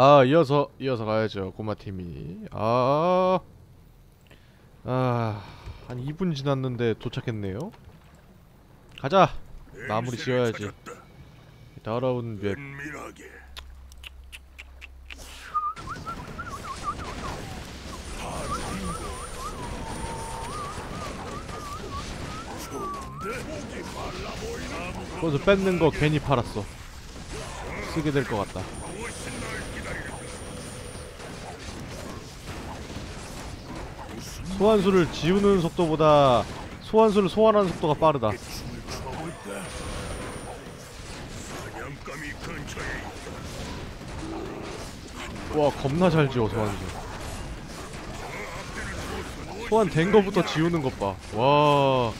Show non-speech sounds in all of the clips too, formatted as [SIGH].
아 이어서 이어서 가야죠. 꼬마팀이. 아... 아... 한 2분 지났는데 도착했네요. 가자. 마무리 지어야지. 더러운 맵 그것을 뺏는 거 괜히 팔았어. 쓰게 될 것 같다 소환수를 지우는 속도보다 소환수를 소환하는 속도가 빠르다. 와 겁나 잘 지워 소환수. 소환된 거부터 지우는 것봐와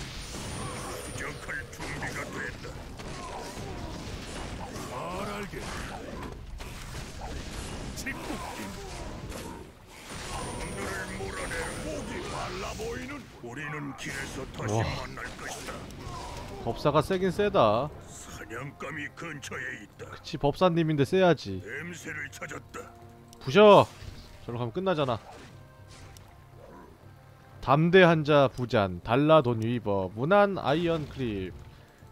와. 법사가 세긴 세다 사냥감이 근처에 있다. 그치 법사님인데 세야지 냄새를 찾았다. 부셔 저로 가면 끝나잖아 담대 한 자 부잔 달라 돈 위버 무난 아이언 크립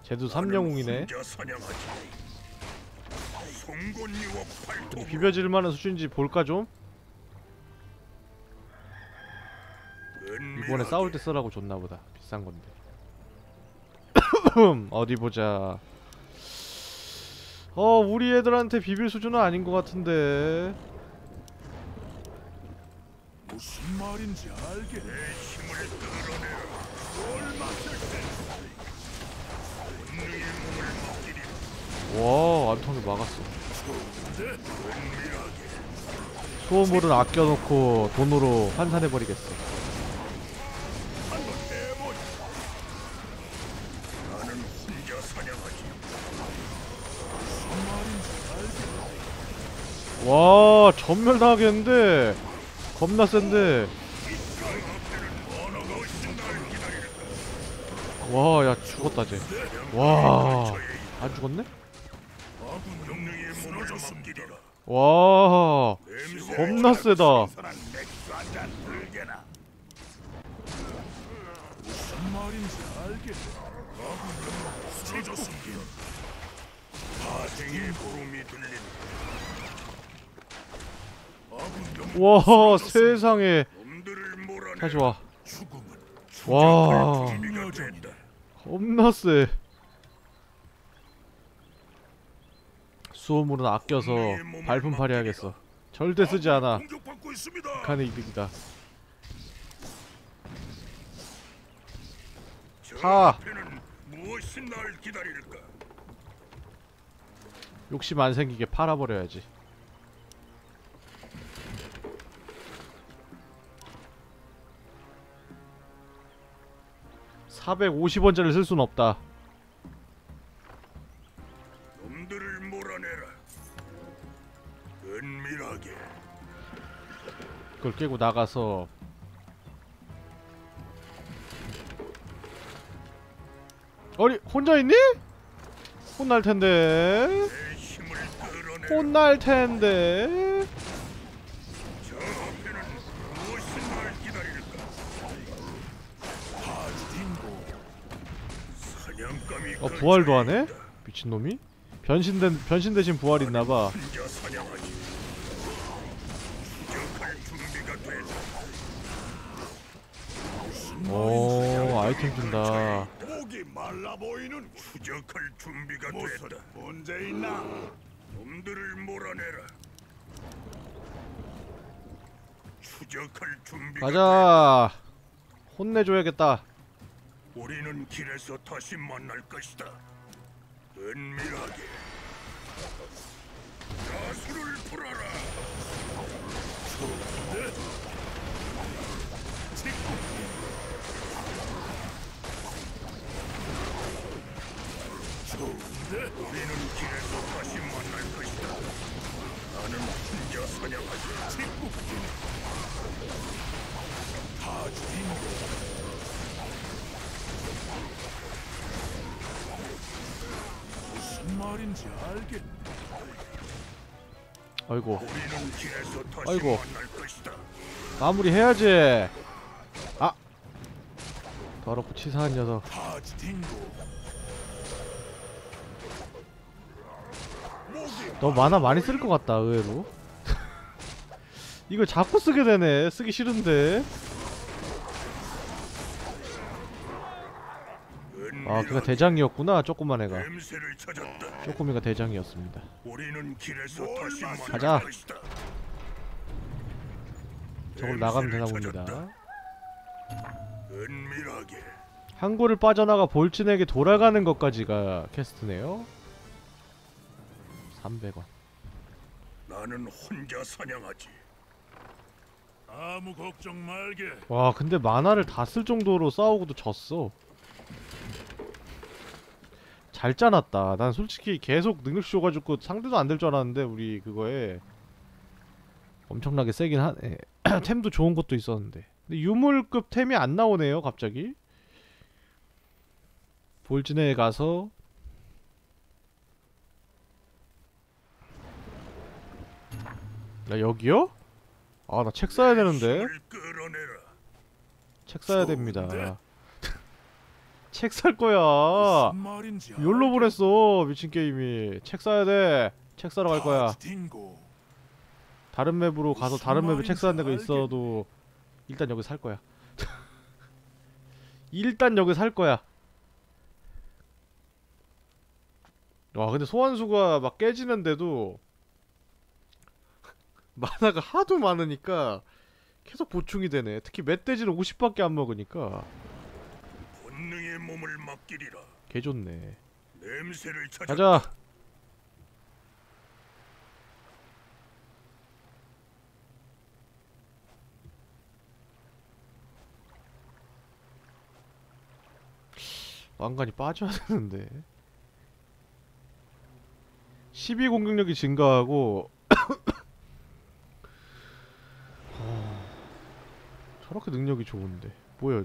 제도 삼영웅이네 혼자 사냥하지. 송곳니와 팔통. 비벼질 만한 수준인지 볼까 좀? 이번에 싸울 때 쓰라고 줬나 보다. 비싼 건데. [COUGHS] 어디 보자. 어 우리 애들한테 비빌 수준은 아닌 것 같은데. 무슨 말인지 알게. 와 안통이 막았어. 소음물은 아껴놓고 돈으로 환산해버리겠어 와 전멸 당하겠는데 겁나 센데 와 야 죽었다 죽었네? 영능의 몸을 먹기리라. 와 겁나 세다 와 세상에. 다시 와 와. 겁나 세 수호물은 아껴서 발품 발휘하겠어 절대 쓰지 않아. 북한의 이득이다 저 하. 욕심 안 생기게 팔아버려야지 (450원짜리) 쓸순 없다 놈들을 몰아내라. 은밀하게. 그걸 깨고 나가서 어리 혼자 있니? 혼날 텐데. 혼날 텐데 저 앞에는 무엇이 날 기다릴까? 하진고. 사냥감이 어 부활도 하네? 미친놈이? 변신된 변신 대신 부활 있나봐. 오 아이템 준다 목이 말라 보이는 추적할 준비가 됐다. 문제 있나? 놈들을 몰아내라. 추적할 준비가 가자 혼내줘야겠다. 우리는 길에서 다시 만날 것이다. 은밀하게. 자수를 풀어라. 좋은데? 좋은데? 우리는 길에서 다시 만날 것이다. 나는 혼자 사냥하지. 직국진. 다 죽인 무 말인지 알겠네. 아이고 아이고. 마무리 해야지. 아 더럽고 치사한 녀석. 너 만화 많이 쓸 것 같다 의외로. [LAUGHS] 이거 자꾸 쓰게 되네. 쓰기 싫은데. 아 걔가 대장이었구나. 조그만 애가. 냄새를 찾았다. 쪼꼬미가 대장이었습니다. 우리는 길에서 다시 만날 가자. 저걸 나가면 되나 봅니다. 항구를 빠져나가 볼진에게 돌아가는 것까지가 퀘스트네요. 300원. 나는 혼자 사냥하지. 아무 걱정 말게. 와 근데 만화를 다 쓸 정도로 싸우고도 졌어. 잘 짜놨다. 난 솔직히 계속 능력 씌워가지고 상대도 안 될 줄 알았는데 우리 그거에 엄청나게 세긴 하네. [CLEARS THROAT] 템도 좋은 것도 있었는데. 근데 유물급 템이 안 나오네요 갑자기. 볼진에 가서 나 여기요? 아 나 책 사야 되는데. 책 사야? 됩니다 책 살 거야. 욜로 보냈어 미친 게임이. 책 사야 돼 책 사러 갈 거야. 다른 맵으로 가서 다른 맵에 책 사는 데가 있어도 일단 여기 살 거야. [LAUGHS] 일단 여기 살 거야. 와 근데 소환수가 막 깨지는데도 [LAUGHS] 만화가 하도 많으니까 계속 보충이 되네. 특히 멧돼지는 50밖에 안 먹으니까 본능의 몸을 맡기리라. 개 좋네 냄새를 찾아. 가자 왕관이 빠져야 되는데 12 공격력이 증가하고 [COUGHS] 어, 저렇게 능력이 좋은데 뭐야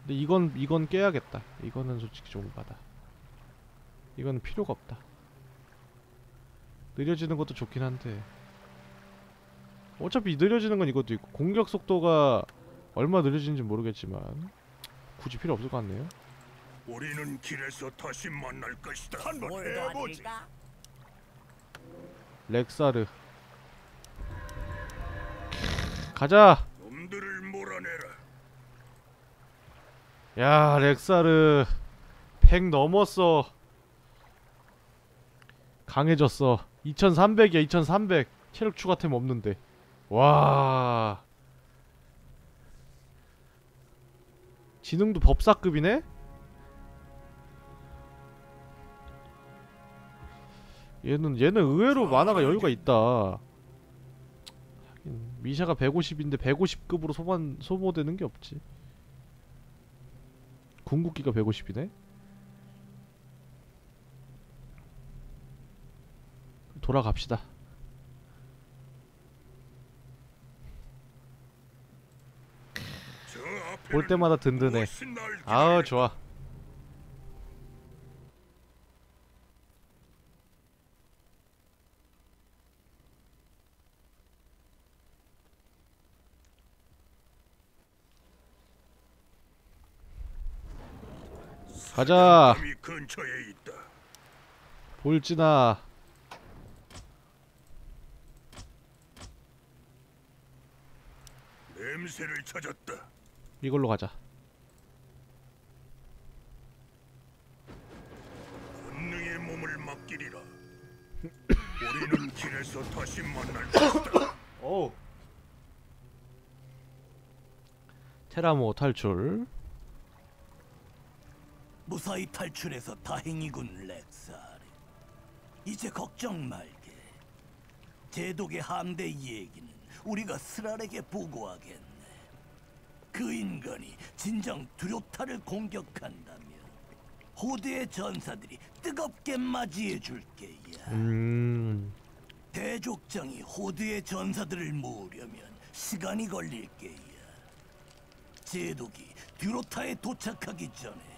근데 이건 이건 깨야겠다. 이거는 솔직히 좀 오바다. 이건 필요가 없다. 느려지는 것도 좋긴 한데 어차피 느려지는 건 이것도 있고 공격 속도가 얼마 느려지는지 모르겠지만 굳이 필요 없을 것 같네요. 우리는 길에서 다시 만날 것이다. 한번 뭘 해보지. 렉사르 가자. 놈들을 몰아내라. 야 렉사르 100 넘었어. 강해졌어. 2300이야 2300. 체력 추가템 없는데. 와. 지능도 법사급이네? 얘는 얘는 의외로 만화가 여유가 있다. 미샤가 150인데 150급으로 소만 소모되는 게 없지. 궁극기가 150이네. 돌아갑시다. 볼 때마다 든든해. 아우 기다리는가? 좋아. 가자. 근처에 있다. 볼지나. 냄새를 찾았다. 이걸로 가자. 본능의 몸을 맡기리라. [COUGHS] 우리는 길에서 다시 만날 것이다. [COUGHS] 오. 테라모 탈출. 무사히 탈출해서 다행이군 렉사르 이제 걱정 말게 제독의 함대 얘기는 우리가 스랄에게 보고하겠네 그 인간이 진정 두료타를 공격한다면 호드의 전사들이 뜨겁게 맞이해 줄 게야 음. 대족장이 호드의 전사들을 모으려면 시간이 걸릴 게야. 제독이 듀로타에 도착하기 전에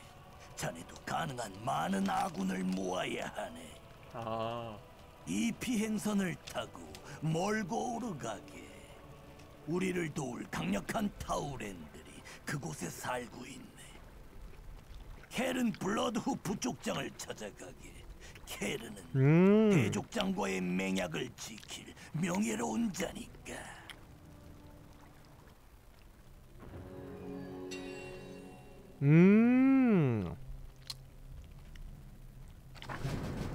자네도 가능한 많은 아군을 모아야 하네. 아이 피행선을 타고 멀고 오르가게 우리를 도울 강력한 타우렌들이 그곳에 살고 있네. 켈은 블러드후프 족장을 찾아가게. 켈은 음. 대족장과의 맹약을 지킬 명예로운 자니까. 음.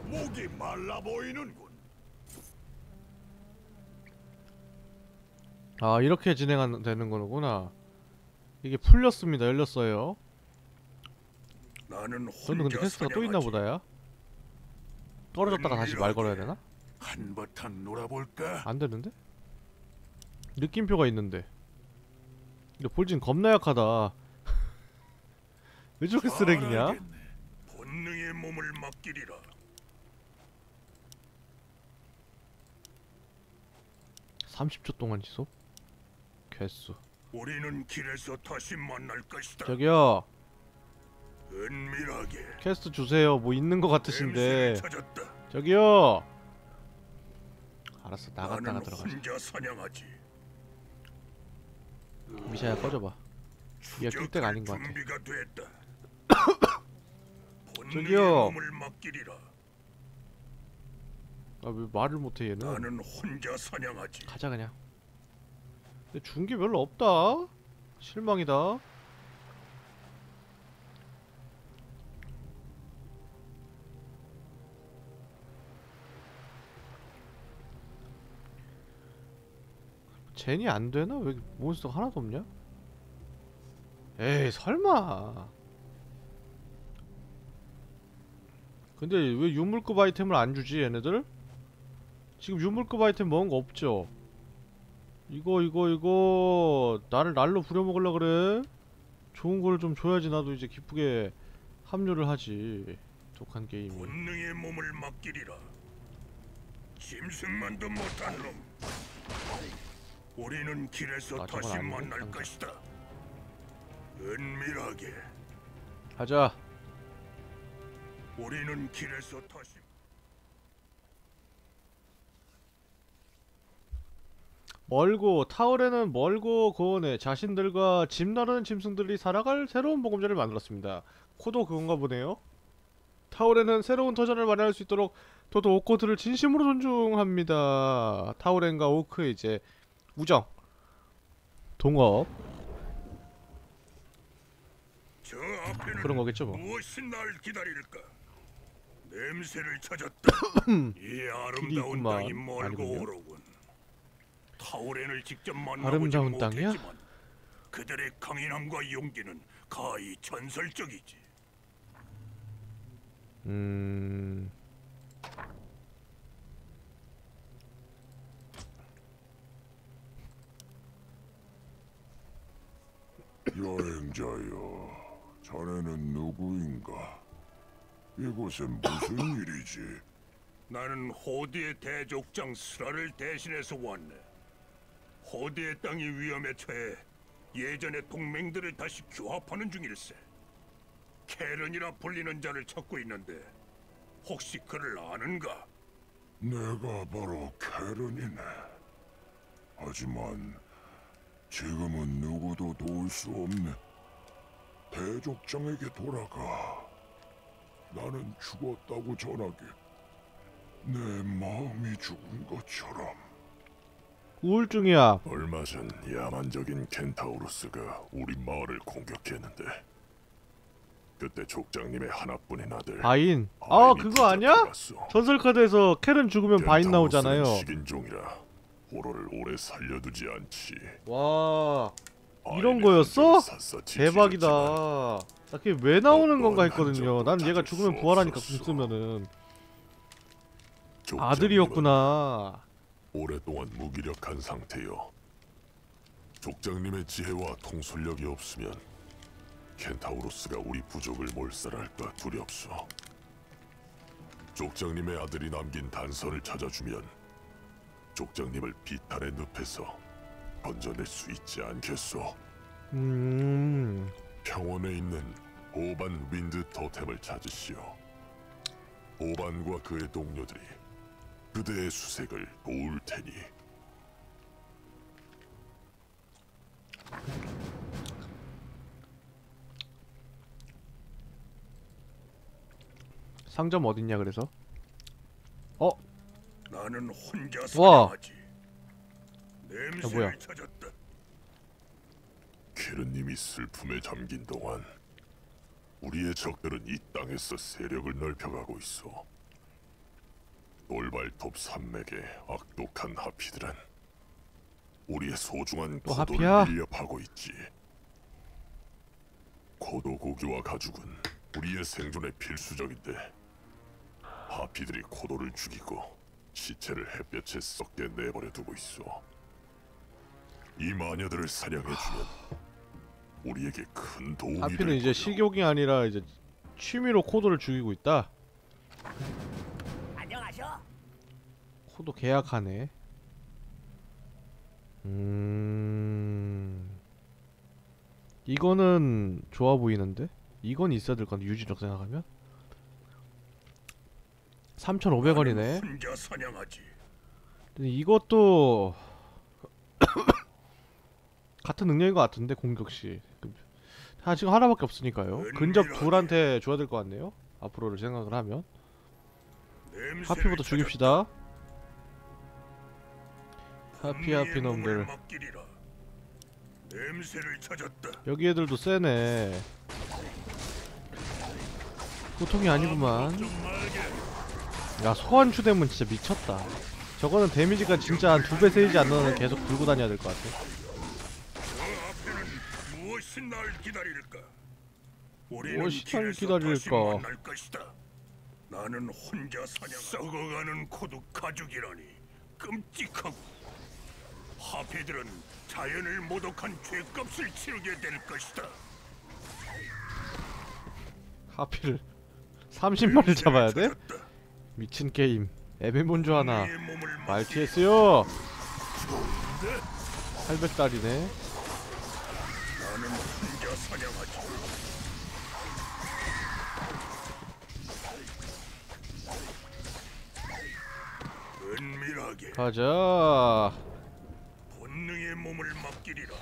목이 말라 보이는군. 아 이렇게 진행되는 거구나. 이게 풀렸습니다. 열렸어요. 나는 근데 혼자 퀘스트가 또 있나. 보다야. 떨어졌다가 다시 말 걸어야 되나? 한바탕 놀아볼까? 안 되는데? 느낌표가 있는데. 근데 볼진 겁나 약하다. [LAUGHS] 왜 저렇게 쓰레기냐? 본능에 몸을 맡기리라. 삼십 초 동안 지속? 개수. 우리는 길에서 다시 만날 것이다. 저기요. 은밀하게 퀘스트 주세요. 뭐 있는 거 같으신데. 찾았다. 저기요. 알았어. 나갔다가 나는 들어가자. 혼자 사냥하지. 미샤야 꺼져봐. 얘가 낄 때가 아닌 것 같아. 준비가 됐다. [COUGHS] 본능의 저기요. 몸을 맡기리라. 아 왜 말을 못해 얘는? 나는 혼자 사냥하지. 가자 그냥. 근데 준 게 별로 없다. 실망이다. 젠이 안 되나? 왜 몬스터가 하나도 없냐? 에이 설마. 근데 왜 유물급 아이템을 안 주지 얘네들? 지금 유물급 아이템 먹은 거 없죠? 이거 이거 이거 나를 날로 부려먹으려 그래? 좋은 거를 좀 줘야지 나도 이제 기쁘게 합류를 하지 독한 게임이 본능의 몸을 맡기리라. 짐승만도 못한 놈. 우리는 길에서 아, 다시. 만날. 것이다. 은밀하게. 가자 우리는 길에서 다시 멀고 타월에는 멀고 고원에 자신들과 집 나르는 짐승들이 살아갈 새로운 보금자를 만들었습니다 코도 그건가 보네요 타월에는 새로운 터전을 마련할 수 있도록 저도 오코드를 진심으로 존중합니다 타오렌과 오크의 이제 우정 동업 그런 거겠죠 뭐 무엇이 날 기다릴까? 냄새를 찾았다. [COUGHS] 이 아름다운. 땅이 멀고 아니군요. 오로군. 타우렌을 직접 만나보지 아름다운 땅이야? 못했지만 그들의 강인함과 용기는 가히 전설적이지. 음... 여행자여, 자네는 누구인가? 이곳엔 무슨 [LAUGHS] 일이지? 나는 호드의 대족장 스라를 대신해서 왔네. 호드의 땅이 위험에 처해 예전의 동맹들을 다시 규합하는 중일세. 캐런이라 불리는 자를 찾고 있는데 혹시 그를 아는가? 내가 바로 캐런이네. 하지만 지금은 누구도 도울 수 없네. 대족장에게 돌아가. 나는 죽었다고 전하게. 내 마음이 죽은 것처럼. 우울증이야. 얼마 전 야만적인 켄타우로스가 우리 마을을 공격했는데. 그때 족장님의 하나뿐인 아들 바인. 아 그거 아니야? 전설 카드에서 캐런 죽으면 바인 나오잖아요. 식인종이라 호로를 오래 살려두지 않지. 와 이런 거였어? 흔적을 샅샅이 대박이다. 나 그게 왜 나오는 건가 했거든요. 난 얘가 죽으면 수 부활하니까 궁. 쓰면은. 족장님은 아들이었구나 오랫동안 무기력한 상태요. 족장님의 지혜와 통솔력이 없으면 켄타우로스가 우리 부족을 몰살할까 두렵소. 족장님의 아들이 남긴 단서를 찾아주면 족장님을 비탈의 늪에서 건져낼 수 있지 않겠소. 음 평원에 있는 오반 윈드 토템을 찾으시오. 오반과 그의 동료들이 그대의 수색을 도울 테니 상점 어딨냐 그래서? 어? 나는 혼자 와. 사냥하지. 야, 냄새를 뭐야? 찾았다. 케르님이 슬픔에 잠긴 동안 우리의 적들은 이 땅에서 세력을 넓혀가고 있어. 돌발톱 산맥의 악독한 하피들은 우리의 소중한 또 고도를 하피야? 밀렵하고 있지. 고도 고기와 가죽은 우리의 생존에 필수적인데 하피들이 고도를 죽이고 시체를 햇볕에 썩게 내버려 두고 있어. 이 마녀들을 사냥해주면 우리에게 큰 도움이 될 이제 거요. 식욕이 아니라 이제 취미로 코도를 죽이고 있다. 코도 계약하네. 음. 이거는 좋아 보이는데? 이건 있어야 될것 같아. 유지력 생각하면. 3,500원이네. 나는 혼자 사냥하지. 이것도 [COUGHS] 같은 능력인 것 같은데 공격 시. 그- 아 지금 하나밖에 없으니까요. 근접 둘한테 줘야 될 것 같네요. 앞으로를 생각을 하면 하피부터. 죽입시다. 하피 하피 놈들. 여기 애들도 세네. 보통이 아니구만. 야 소환수 때문 진짜 미쳤다. 저거는 데미지가 진짜 한 두 배 세이지 않는 계속 들고 다녀야 될 것 같아. 무엇이 날 기다릴까? 무엇이 날 기다릴까? 나는 혼자 사냥. 썩어가는 코도 가죽이라니 끔찍하고. 하피들은 자연을 모독한 죄값을 치르게 될 것이다. 하필 30마리를 잡아야 돼? 미친 게임. 에베몬조 하나. 말티에스요. 800달이네. 나는 혼자 사냥하지. 은밀하게 가자. 본능의 몸을 맡기리라.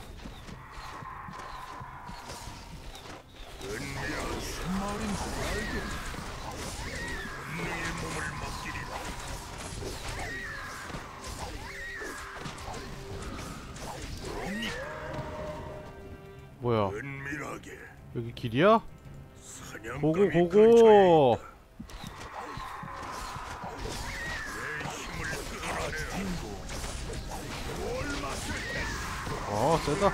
은밀하게 본능의 몸을 맡기리라. 뭐야? 은밀하게 여기 길이야? 고고 고고. 어 세다.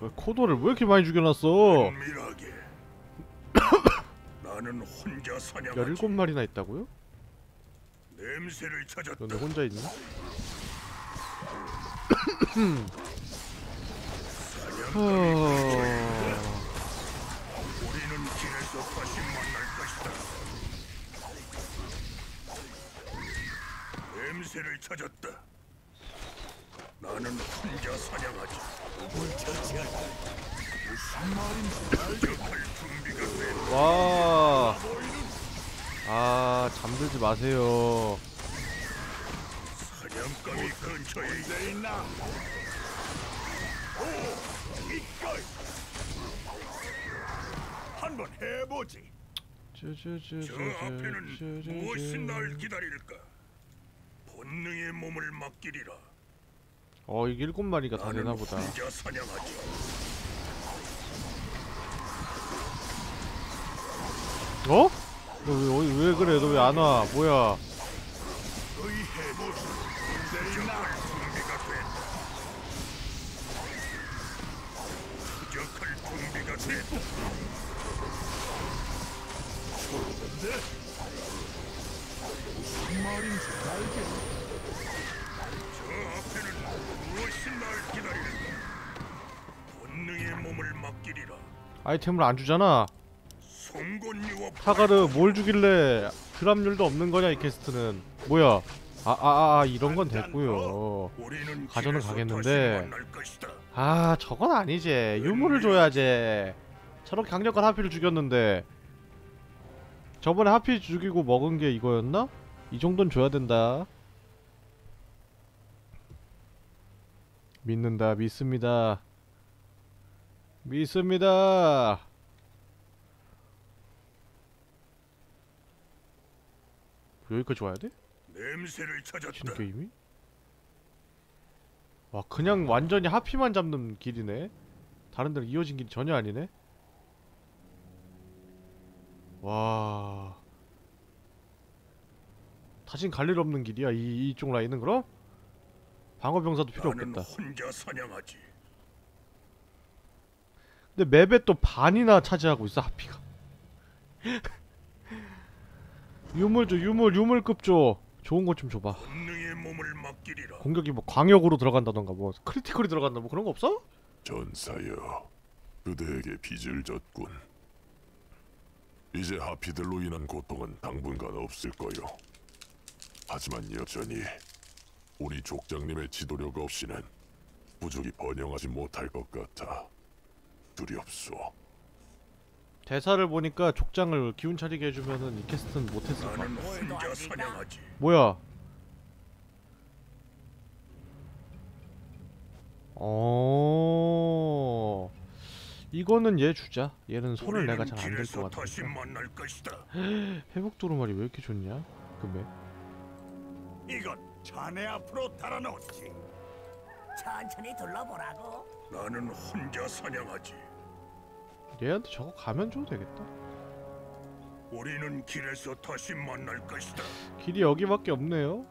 왜 코도를 왜 이렇게 많이 죽여놨어? [COUGHS] 나는 혼자 사냥하지. 17마리나 있다고요? 냄새를 찾았다. 너네 혼자 있나? 우리는 길에서 다시 만날 냄새를 찾았다. 나는 혼자 사냥하지. 누굴 처치할까? 무슨 말인지 알할 준비가 된 와. 아 잠들지 마세요. 사냥감이 근처에 있- 있나? 오, 이걸 한번 해보지. 저 앞에는 무엇이 날 기다릴까? 본능의 몸을 맡기리라. 어 이게 일곱 마리가 다 되나 보다. 혼자 사냥하지. 어? 너 왜, 왜 그래? 너 왜 안 와? 뭐야? 무슨 말인지 알겠 몸을 맡기리라. 아이템을 안 주잖아. 사가르 뭘 주길래 드랍률도 없는 거냐 이 캐스트는? 뭐야? 아아아 이런 건 됐고요. 길에서 가겠는데. 아 저건 아니지. 유물을 줘야지. 저렇게 강력한 하피를 죽였는데 저번에 하피 죽이고 먹은 게 이거였나? 이 정도는 줘야 된다 믿는다 믿습니다 믿습니다 여기까지 와야 돼? 냄새를 진 찾았다. 게임이? 와 그냥 완전히 하피만 잡는 길이네 다른 데는 이어진 길이 전혀 아니네 와 다신 갈 일 없는 길이야 이, 이쪽 라인은 그럼? 방어병사도 필요 없겠다 혼자 사냥하지. 근데 맵에 또 반이나 차지하고 있어 하피가 [LAUGHS] 유물 줘 유물 유물급 줘 좋은 것 좀 줘봐. 공격이 뭐 광역으로 들어간다던가 뭐 크리티컬이 들어간다 뭐 그런 거 없어? 전사여, 그대에게 빚을 졌군. 이제 하피들로 인한 고통은 당분간 없을 거요. 하지만 여전히 우리 족장님의 지도력 없이는 부족이 번영하지 못할 것 같아 두렵소. 대사를 보니까 족장을 기운 차리게 해주면은 이 캐스트는 못했을 거야. 사냥하지. 뭐야? 어. 이거는 얘 주자. 얘는 손을 내가 잘안댈 길에서 것 다시 같아. 만날 것이다. [GASPS] 회복 도루말이 왜 이렇게 좋냐? 금액. 이건 자네 앞으로 달아놓지. 천천히 둘러보라고. 나는 혼자 사냥하지. 얘한테 저거 가면 줘도 되겠다. 우리는 길에서 다시 만날 것이다. 길이 여기밖에 없네요.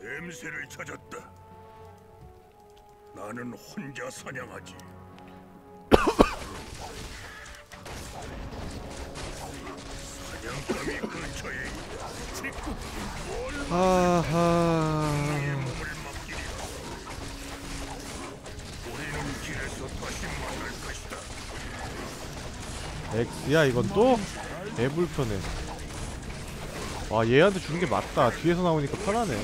냄새를 찾았다. 나는 혼자 사냥하지. 사냥감이 근처에 있다. 아하. X야 이건 또? 개불편해. 와 얘한테 주는 게 맞다. 뒤에서 나오니까 편하네.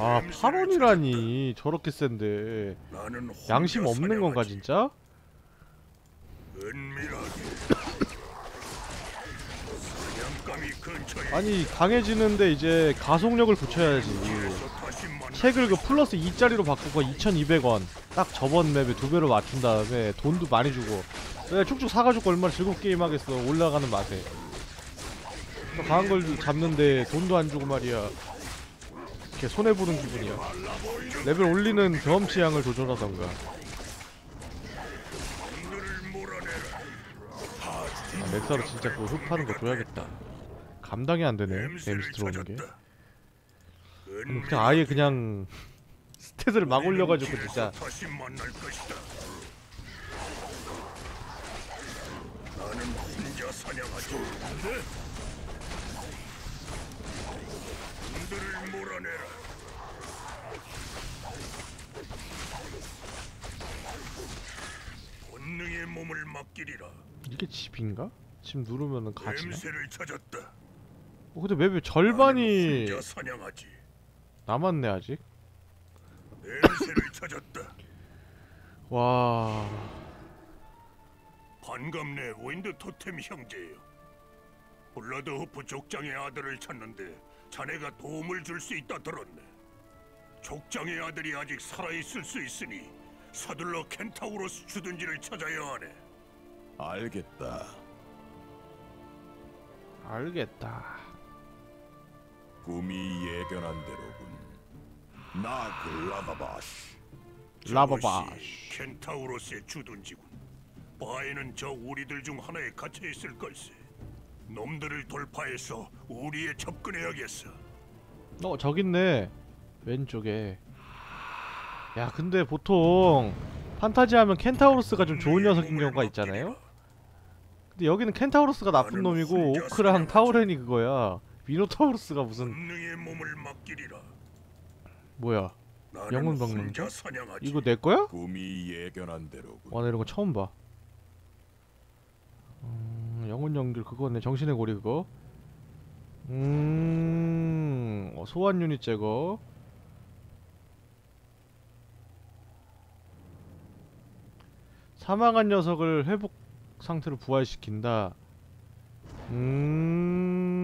아 8원이라니 저렇게 센데 양심 없는 건가. 진짜? 아니 강해지는데 이제 가속력을 붙여야지. 책을 그 플러스 2짜리로 바꾸고 2200원 딱 저번 맵에 두 배로 맞춘 다음에 돈도 많이 주고. 내가 쭉쭉 사가지고 얼마나 즐겁게 게임하겠어 올라가는 맛에. 또 강한 걸 잡는데 돈도 안 주고 말이야. 이렇게 손해보는 기분이야. 레벨 올리는 경험치 양을 조절하던가. 아, 렉사르 진짜 그거 흙 파는 거 줘야겠다 감당이 안 되네 데미지 들어오는 게. 그럼 그냥 아예 그냥 [LAUGHS] 스탯을 막 올려가지고 진짜. 이게 집인가? 집 누르면은 가지나? 냄새를 찾았다. 어, 근데 맵의 나는 절반이. 남았네 아직 냄새를 찾았다. 와... 반갑네 윈드 토템 형제요. 블러드후프 족장의 아들을 찾는데 자네가 도움을 줄 수 있다 들었네. 족장의 아들이 아직 살아 있을 수 있으니 서둘러 켄타우로스 주둔지를 찾아야 하네. 알겠다. 알겠다 꿈이 예견한 대로군. 나 글라바바시. 라바바 저것이 켄타우로스의 주둔지군. 바에는 저 우리들 중 하나에 갇혀 있을 걸세. 놈들을 돌파해서 우리에 접근해야겠어. 어 저기 있네 왼쪽에 야 근데 보통 판타지 하면 켄타우로스가 좀 좋은 녀석인 경우가 있잖아요 근데 여기는 켄타우로스가 나쁜 놈이고 오크랑 타우렌이 그거야 미노타우로스가 무슨 본능에 몸을 맡기리라. 뭐야 영혼? 사냥하지. 이거 내 거야? 꿈이 예견한 대로군. 와 나 이런 거 처음 봐 음, 영혼 연결 그거네 정신의 고리 그거 음 음, 어, 소환 유닛 제거. 사망한 녀석을 회복 상태로 부활시킨다. 음.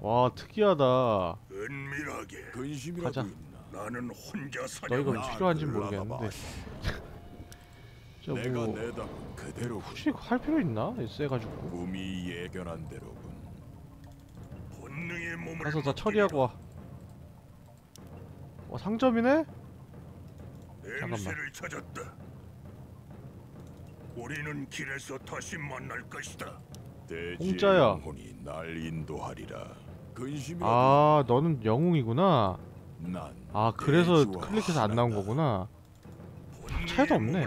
와, 특이하다. 은밀하게 근심이라도 가자. 있나? 나는 혼자 너 사냥하지. 이거 나 필요한지. 모르겠는데. [LAUGHS] 저 내가 뭐 내다 그대로 혹시 할 필요 있나? 세가지고. 꿈이 예견한 대로군. 본능의 몸을 가서 다. 처리하고 와. 어, 상점이네? 냄새를 찾았다. 우리는 길에서 다시 만날 것이다. 공짜야. 아, 너는 영웅이구나. 난 아, 그래서 클릭해서 안 나온. 거구나. 차이도 없네.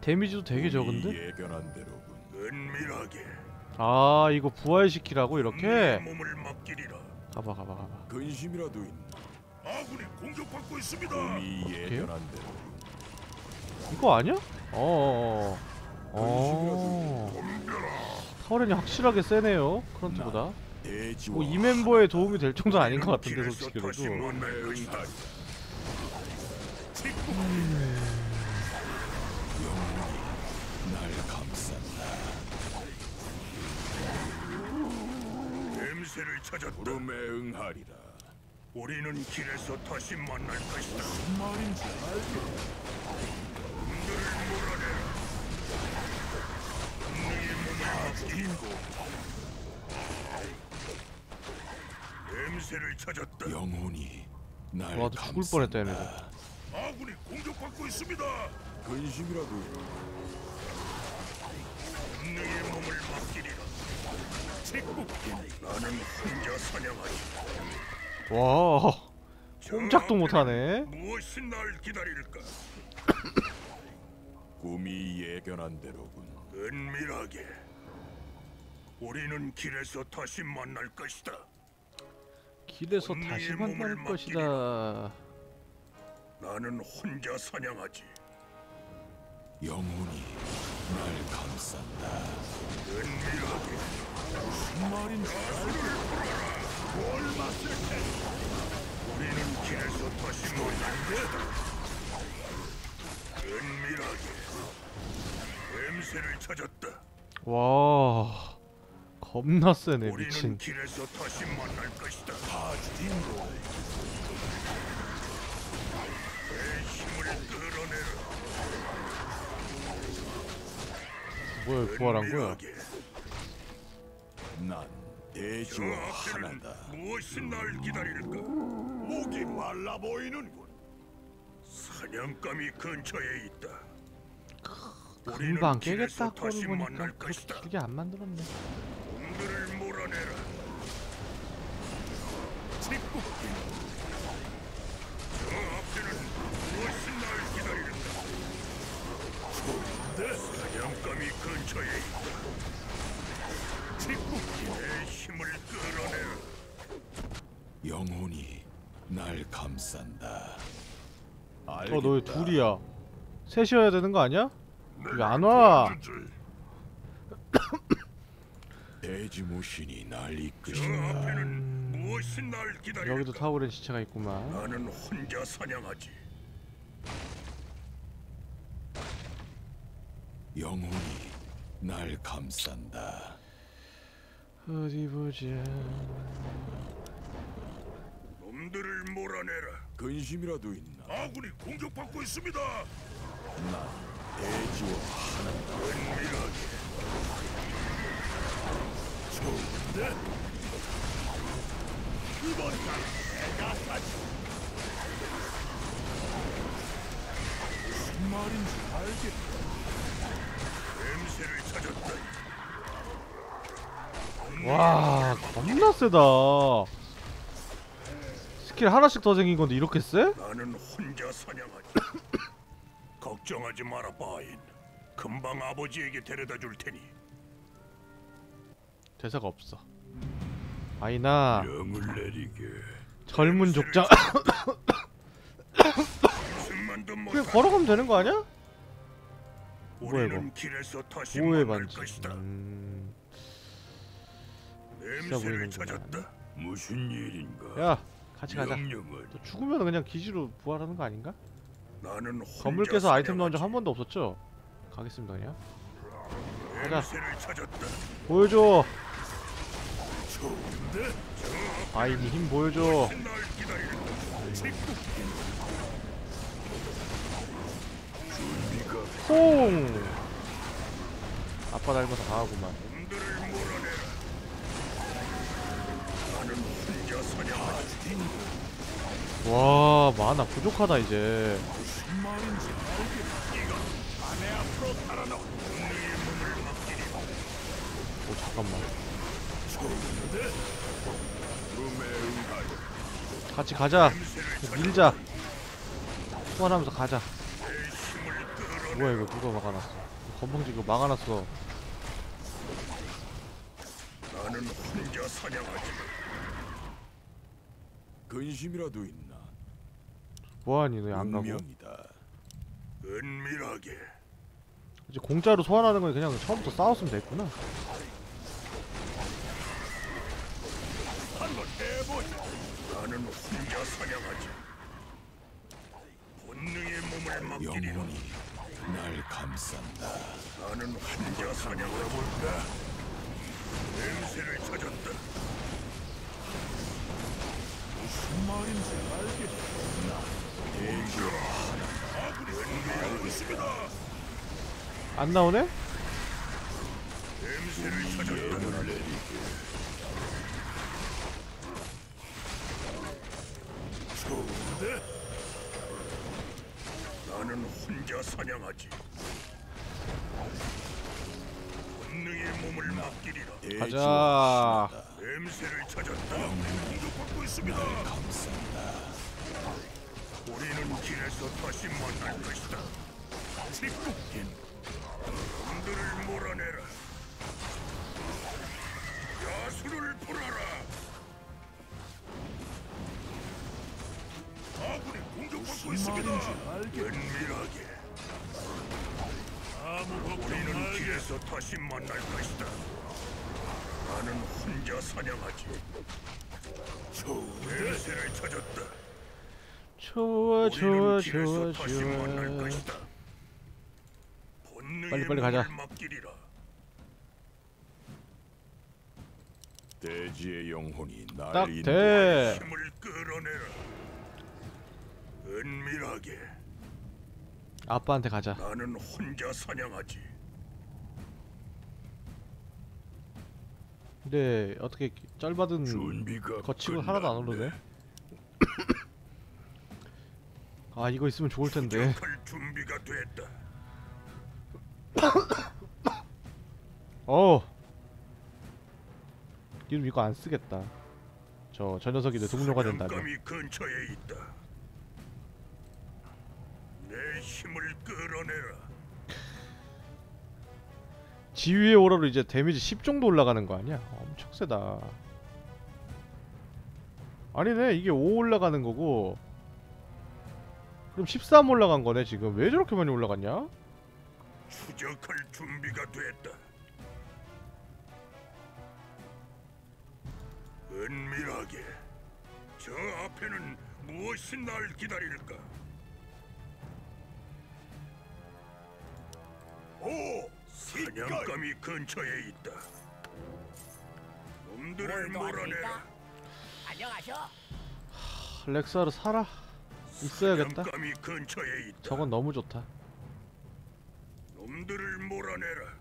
데미지도 되게 적은데? 아, 이거 부활시키라고 이렇게? 가봐, 가봐, 가봐. 근심이라도 있나? 아군이 공격받고 있습니다. 대로군. 이거 아니야? 어어어. 어. 타워렌이 확실하게 세네요. 크런트보다. 뭐 이 멤버에 도움이 될 정도는 아닌 것 같은데 길에서 솔직히 다시 그래도. 만날 것이다. 날 감싼다. 냄새를 찾았다. 부름에 응하리라. 우리는 길에서 다시 만날 것이다. 말인지 알게. 냄새를 찾았다. 영혼이 날 와, 너 죽을 뻔했다, 얘네들. 아군이 공격받고 있습니다. 근심이라도 있나? 본능의 몸을 맡기리라. 직국긴 나는 혼자 사냥하지. 와. 저 꼼짝도 못하네. 무엇이 날 기다릴까? [COUGHS] 꿈이 예견한 대로군. 은밀하게. 우리는 길에서 다시 만날 것이다. 길에서 다시 만날 것이다. 나는 혼자 사냥하지. 영혼이 날 감싼다. 은밀하게. 무슨 말인지 우리는 길에서 다시 것이다. 은밀하게. 냄새를 찾았다. 와. 겁나 세네, 미친. 뭐야, 부활한 거야? 난저 대지와 하나다. 무엇이 날 기다릴까? 목이 말라 보이는군. 사냥감이 근처에 있다. 금방 깨겠다 거를 보니까 그렇게 것이다. 길게 안 만들었네. 직국긴. 저 앞에는 무엇이 날 기다린다. 내 사냥감이 근처에 있다. 내 힘을 끌어내라. 영혼이 날 감싼다. 어, 너왜 둘이야? 셋이어야 되는 거 아니야? 왜 안 와? [COUGHS] 대지 무신이 날저 이끄신다. 앞에는 무엇이 날 기다릴까? 여기도 타오렌 시체가 있구만. 나는 혼자 사냥하지. 영혼이 날 감싼다. 어디 보자. 놈들을 몰아내라. 근심이라도 있나? 아군이 공격받고 있습니다. 난 대지와 하나다. 은밀하게. 와, 겁나 세다. 스킬 하나씩 더 생긴 건데 이렇게 세? 나는 혼자 사냥하지. [COUGHS] 걱정하지 마라, 바인. 금방 아버지에게 데려다 줄 테니. 대사가 없어. 아이나. 젊은 족장. 그냥 걸어가면 되는 거 아니야? 뭐야, 다시 보호의 반지. 음... 보이는구만. 찾았다. 무슨 일인가? 야 같이 가자 또 죽으면 그냥 기지로 부활하는 거 아닌가? 나는 건물께서 아이템 넣은 적. 한 번도 없었죠? 가겠습니다 그냥 가자. 보여줘? 아이니 힘 보여줘 퐁 아빠 닮아서 강하구만. 와 만화 부족하다 이제. 오 잠깐만 같이 가자 밀자 소환하면서 가자. 뭐야 이거 누가 막아놨어 건방지 이거 막아놨어 나는 혼자 사냥하지. 근심이라도 있나? 뭐하니 너 안 가고 운명이다. 은밀하게. 이제 공짜로 소환하는 건 그냥 처음부터 싸웠으면 됐구나 한번 해보자. 나는 혼자 사냥하지. 본능의 몸을 맡기리라. 영혼이 날 감싼다. 나는 혼자 사냥해볼까? 냄새를 찾았다. 무슨 말인지. 알고 있습니다. 안 나오네? 냄새를 찾았다. 예물을 내리게. 좋은데? 나는 혼자 사냥하지. 본능의 몸을 맡기리라. 가자 냄새를 찾았다. 공격받고 있습니다. 감싼다. 우리는 길에서 다시 만날 것이다. 직국인 놈들을 몰아내라. 다시 만날 것이다. 나는 혼자 사냥하지. 냄새를 찾았다. 좋아 좋아 좋아 좋아 빨리, 빨리 가자. 대지의 영혼이 날딱 인도하여 돼. 힘을 끌어내라. 은밀하게 아빠한테 가자 나는 혼자 사냥하지. 근데 어떻게 준비가 거치고 하나도 안. 오르네 아 이거 있으면 좋을 텐데. 어 이름 이거 안 쓰겠다 저 저 녀석이 내 동료가 사냥감이 근처에 있다. 내 힘을 끌어내라. 지위의 오라로 이제 데미지 10 정도 올라가는 거 아니야? 엄청 세다 아니네 이게 5 올라가는 거고 그럼 13 올라간 거네 지금 왜 저렇게 많이 올라갔냐? 추적할 준비가 됐다. 은밀하게 저 앞에는 무엇이 날 기다릴까? 오, 사냥감이 근처에 있다. 놈들을 뭘 몰아내라. 안녕하셔. 렉사르 살아 있어야겠다 사냥감이 근처에 있다. 저건 너무 좋다 놈들을 몰아내라.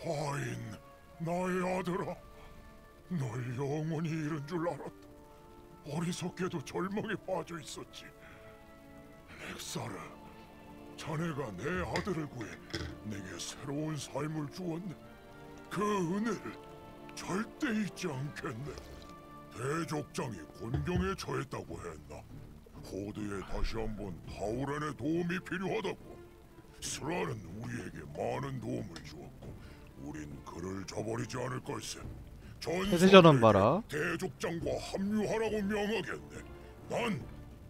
하인, 나의 아들아, 널 영원히 잃은 줄 알았다. 어리석게도 절망에 빠져 있었지. 렉사르, 자네가 내 아들을 구해 내게 새로운 삶을 주었네. 그 은혜를 절대 잊지 않겠네. 대족장이 곤경에 처했다고 했나? 호드에 다시 한번 타우렌의 도움이 필요하다고. 스랄은 우리에게 많은 도움을 주었고 우린 그를 저버리지 않을 걸세. 태세 전환 봐라. 대족장과 합류하라고 명하겠네. 난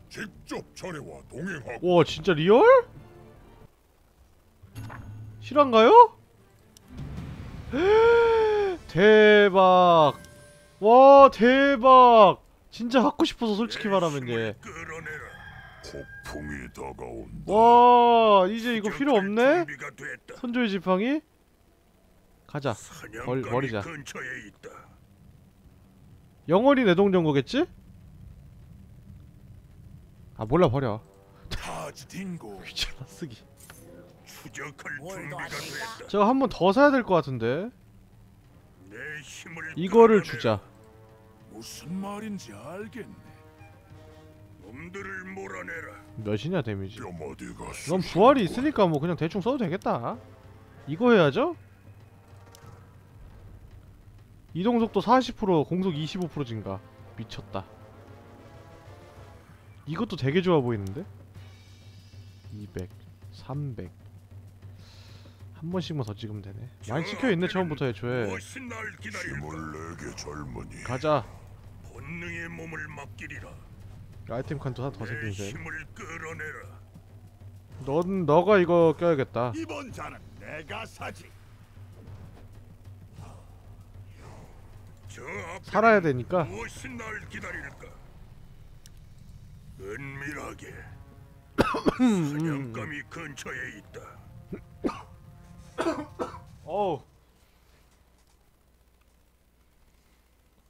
직접 자네와 동행하고 와 진짜 real? 실화인가요? [GASPS] 대박 와 대박 진짜 갖고 싶어서 솔직히 말하면 얘 끌어내라. 폭풍이 다가온다. 와 이제 이거 필요 없네? 선조의 지팡이? 가자 버리자. 근처에 있다. 영원히 내 동전 거겠지? 아 몰라 버려 귀찮아 [LAUGHS] 쓰기. 저거 한 번 더 사야 될 것 같은데 내 이거를. 주자 무슨 말인지 알겠네. 놈들을 몰아내라. 몇이냐 데미지 넌 부활이 있으니까 뭐 그냥 대충 써도 되겠다 이거 해야죠? 이동속도 40% 공속 25% 증가 미쳤다 이것도 되게 좋아 보이는데? 200 300 한 번씩만 더 찍으면 되네 많이 찍혀있네 처음부터 애초에. 가자 본능의 몸을 맡기리라. 아이템 칸도 하나 더 끌어내라. 넌 너가 이거 껴야겠다 이번 잔은 내가 사지. 저 앞에 살아야 되니까 무엇이 날 기다릴까? 은밀하게 사냥감이 근처에 있다. 어우.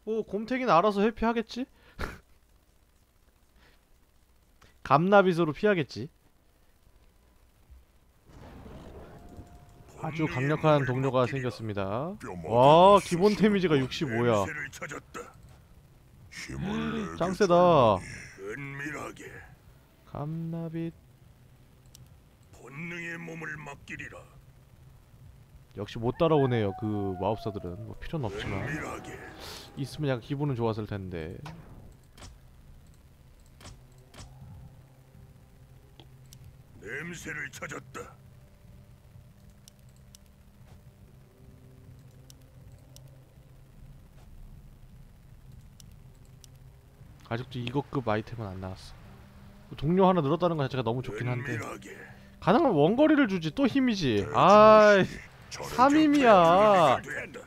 오, 곰탱이는 알아서 회피하겠지? [LAUGHS] 감나빗으로 피하겠지. 아주 강력한 동료가 생겼습니다. 와, 기본 데미지가 65야. 냄새를 찾았다. 힘을 내게 짱세다. 감나빗. 본능의 몸을 맡기리라. 역시 못 따라오네요. 그 마법사들은 뭐 필요는 없지만 있으면 약간 기분은 좋았을 텐데. 냄새를 찾았다. 아직도 이거급 아이템은 안 나왔어. 동료 하나 늘었다는 것 자체가 너무 좋긴 한데. 가능하면 원거리를 주지 또 힘이지. 아, 삼임이야. 된다.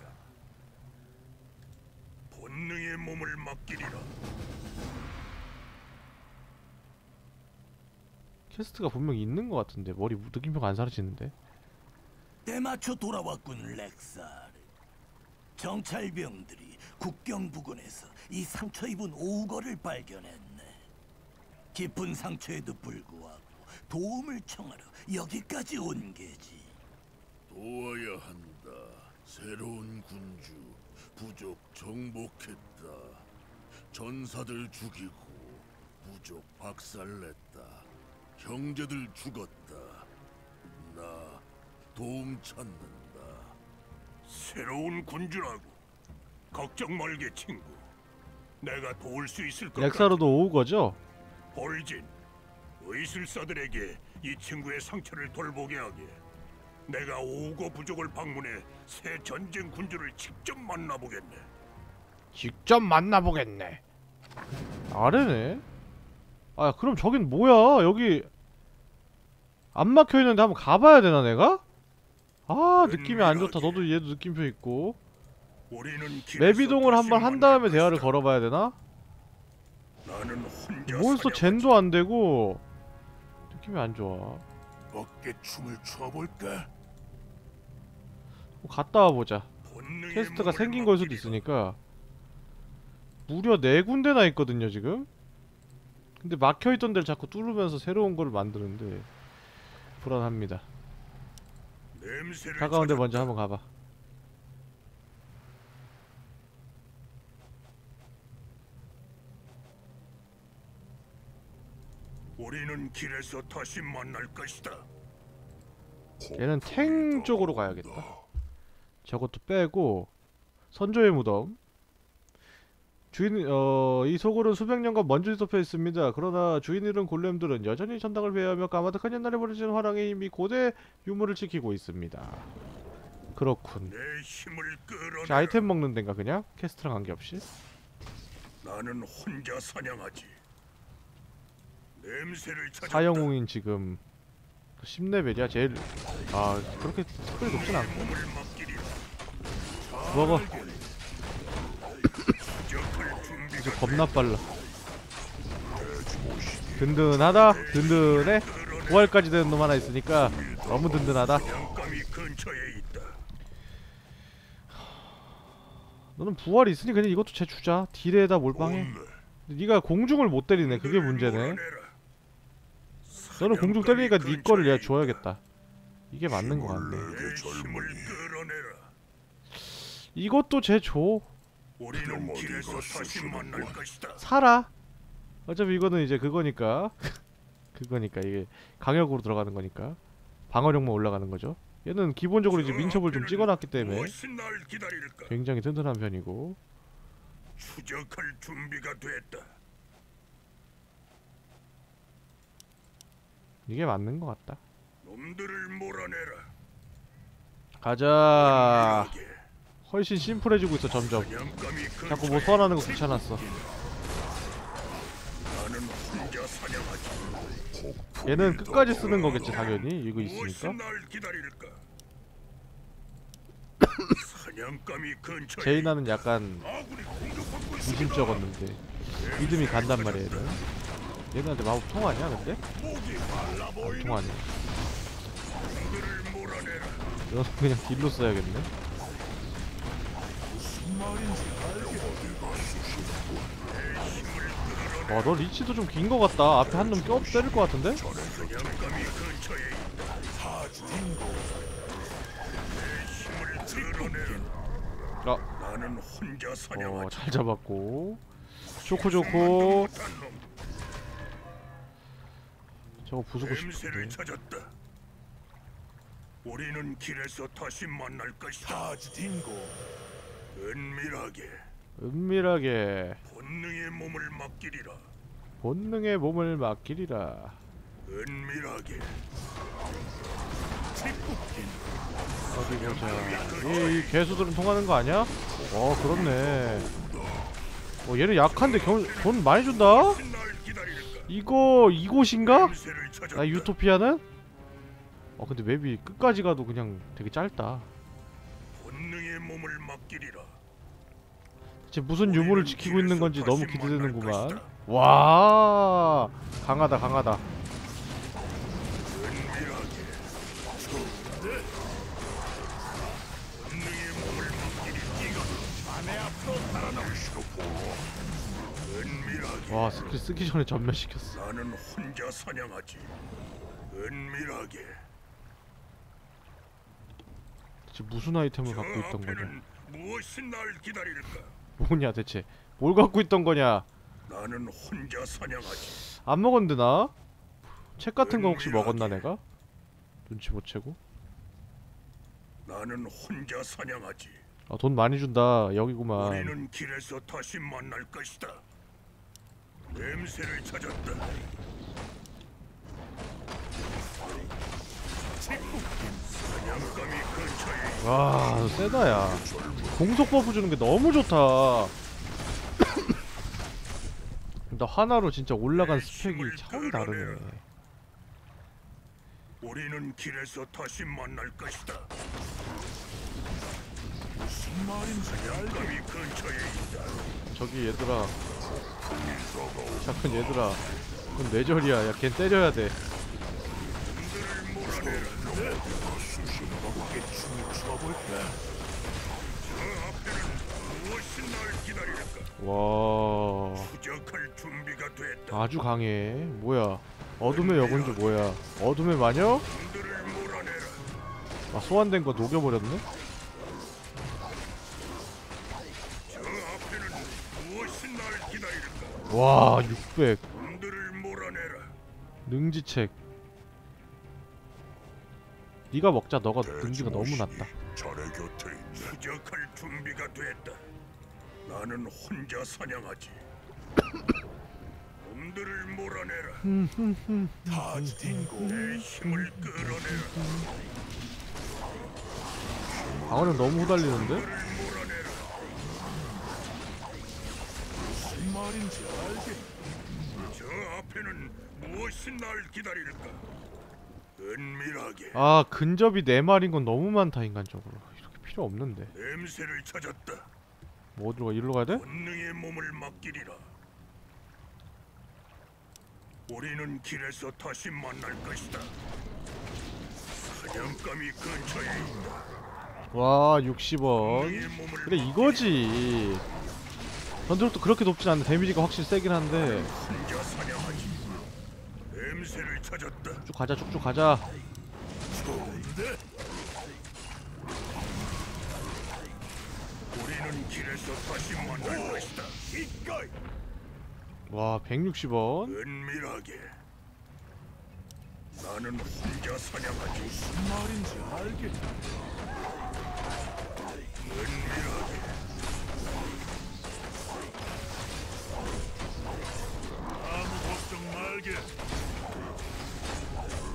본능에 몸을 맡기리라. 퀘스트가 분명히 있는 것 같은데 머리 느낌표가 안 사라지는데. 때맞춰 돌아왔군 렉사르 정찰병들이 국경 부근에서 이 상처 입은 오거를 발견했네 깊은 상처에도 불구하고 도움을 청하러 여기까지 온 게지 도와야 한다. 새로운 군주 부족 정복했다. 전사들 죽이고 부족 박살냈다. 형제들 죽었다. 나 도움 찾는다. 새로운 군주라고. 걱정 말게 친구. 내가 도울 수 있을 것 렉사로도 오우거죠? 볼진, 의술사들에게 이 친구의 상처를 돌보게 하게. 내가 오고 부족을 방문해 새 전쟁 군주를 직접 만나보겠네. 직접 만나보겠네. 아래네. 아 그럼 저긴 뭐야? 여기 안 막혀 있는데 한번 가봐야 되나 내가? 아 느낌이 안 좋다. 너도 얘도 느낌표 있고. 맵 이동을 한번 한 다음에 대화를. 걸어봐야 되나? 몬스터. 젠도 안 되고 느낌이 안 좋아. 어깨 춤을 춰볼까? 갔다 와보자. 몸을 생긴 걸 수도. 있으니까 무려 네 군데나 있거든요 지금 근데 막혀있던 데를 자꾸 뚫으면서 새로운 거를 만드는데 불안합니다 다가운데 찾았다. 먼저 한번 가봐 우리는 길에서 다시 만날 것이다. 얘는 탱 쪽으로 가야겠다 저것도 빼고 선조의 무덤 주인 어, 이 소굴은 수백 년간 먼지 덮여 있습니다. 그러나 주인 잃은 골렘들은 여전히 전당을 배회하며 까마득한 옛날에 벌어진 화랑의 힘이 고대 유물을 지키고 있습니다. 그렇군. 아이템 먹는 데인가 그냥? 캐스트랑 관계없이? 나는 혼자 사냥하지. 사영웅인 지금 10레벨이야? 제일 아 그렇게 특별히 높진 않고. 먹어. 이제 겁나 빨라. 든든하다? 든든해? 부활까지 되는 놈 하나 있으니까 너무 든든하다. 너는 부활이 있으니 그냥 이것도 쟤 주자. 딜에다 몰빵해. 네가 공중을 못 때리네. 그게 문제네. 너는 공중 때리니까 네 거를 얘 줘야겠다 이게 맞는 거 같네. 이것도 쟤줘 거야? 것이다. 살아 어차피 이거는 이제 그거니까 [LAUGHS] 그거니까 이게 강력으로 들어가는 거니까 방어력만 올라가는 거죠 얘는 기본적으로 이제 민첩을 좀 찍어놨기 때문에? 굉장히 튼튼한 편이고 추적할 준비가 됐다. 이게 맞는 것 같다. 놈들을 몰아내라. 가자. 훨씬 심플해지고 있어 점점. 자꾸 뭐 소환하는 거 귀찮았어. 얘는 끝까지 쓰는 거겠지 당연히? 이거 있으니까. [COUGHS] 제이나는 약간. 무심쩍었는데 믿음이 간단 말이야 얘는 얘네한테 마법 통하냐 근데? 안 통하네. 이건 그냥 딜로 써야겠네 와너 리치도 좀 긴 거 같다 앞에 한 놈 껴 때릴 것 같은데? 아. 어, 잘 잡았고 초코 좋고. 저거 부수고 냄새를 싶은데 찾았다. 우리는 길에서 다시 만날 것이다. 딩고 은밀하게 은밀하게 본능의 몸을 맡기리라. 본능의 몸을 맡기리라 은밀하게 어디 보자 이, 이 개수들은 통하는 거 아니야? 어 그렇네 어 얘는 약한데 겨, 돈 많이 준다? 이거 이곳인가? 나 유토피아는? 어 근데 맵이 끝까지 가도 그냥 되게 짧다 본능의 몸을 맡기리라. 지금 무슨 유물을 지키고 있는 건지 너무 기대되는구만. 와 강하다 강하다 와 스킬 쓰기 전에 전멸시켰어 나는 혼자 사냥하지. 은밀하게 대체 무슨 아이템을 저 갖고 있던 거냐 무엇이 날 기다릴까? 뭐냐 대체 뭘 갖고 있던 거냐 나는 혼자 사냥하지. 안 먹었는데 나? 책 같은 거 혹시 먹었나 내가? 눈치 못 채고 나는 혼자 사냥하지. 아, 돈 많이 준다 여기구만 우리는 길에서 다시 만날 것이다. 냄새를 찾았다. 사냥감이 근처에 와 세다 야 공속 버프 주는 게 너무 좋다 [COUGHS] 나 하나로 진짜 올라간 스펙이 차원이 다르네 우리는 길에서 다시 만날 것이다. 무슨 말인지 사냥감이 근처에 있다. 저기 얘들아 잠깐 얘들아 그건 뇌절이야 야 걘 때려야 돼? 와. 아주 강해 뭐야 어둠의 여군주 뭐야 어둠의 마녀? 아 소환된 거 녹여버렸네? 와 600 놈들을 몰아내라. 능지책 네가 먹자 너가 능지가 너무 낮다 자네 곁에. 추적할 준비가 됐다. 나는 혼자 사냥하지. 놈들을 몰아내라. 타지 딩고 내 힘을 끌어내라. 방어력 너무 후달리는데? 무슨 말인지 알겠 저 앞에 앞에는 무엇이 날 기다릴까? 은밀하게 아 근접이 네 마리인 건 너무 많다 인간적으로 이렇게 필요 없는데 냄새를 찾았다. 뭐 어디로 가 이리로 가야 돼? 본능의 몸을 맡기리라. 우리는 길에서 다시 만날 것이다. 사냥감이 근처에 있다. 와 60원 본능의 몸을 그래 이거지 전투력도 그렇게 높진 않는데 데미지가 확실히 세긴 한데. 쭉 가자 쭉쭉 가자 와 160원 은밀하게. 나는 혼자 사냥하지. 무슨 말인지 알겠다. 은밀하게. 말게.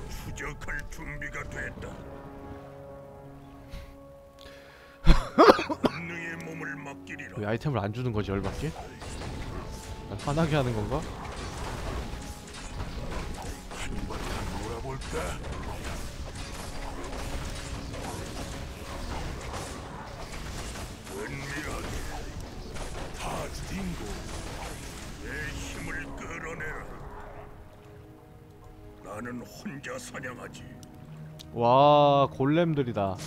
추적할 준비가 됐다. [LAUGHS] 본능의 몸을 맡기리라. 왜 아이템을 안 주는 거지 열받게? 난 화나게 하는 건가? 한바탕 놀아볼까? 은밀하게 타즈딩고 나는 혼자 사냥하지. 와 골렘들이다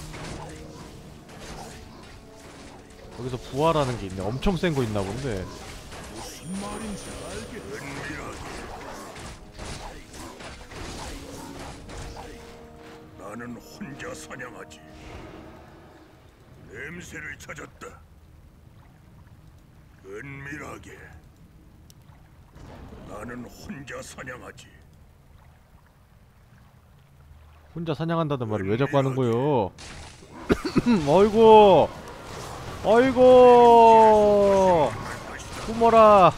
여기서 부활하는 게 있네 엄청 센 거 있나 본데 무슨 말인지. 은밀하게. 나는 혼자 사냥하지. 냄새를 찾았다. 은밀하게. 나는 혼자 사냥하지. 혼자 사냥한다는 말을 왜 자꾸 하는 거요? [CLEARS THROAT] 어이구, 어이구, 숨어라.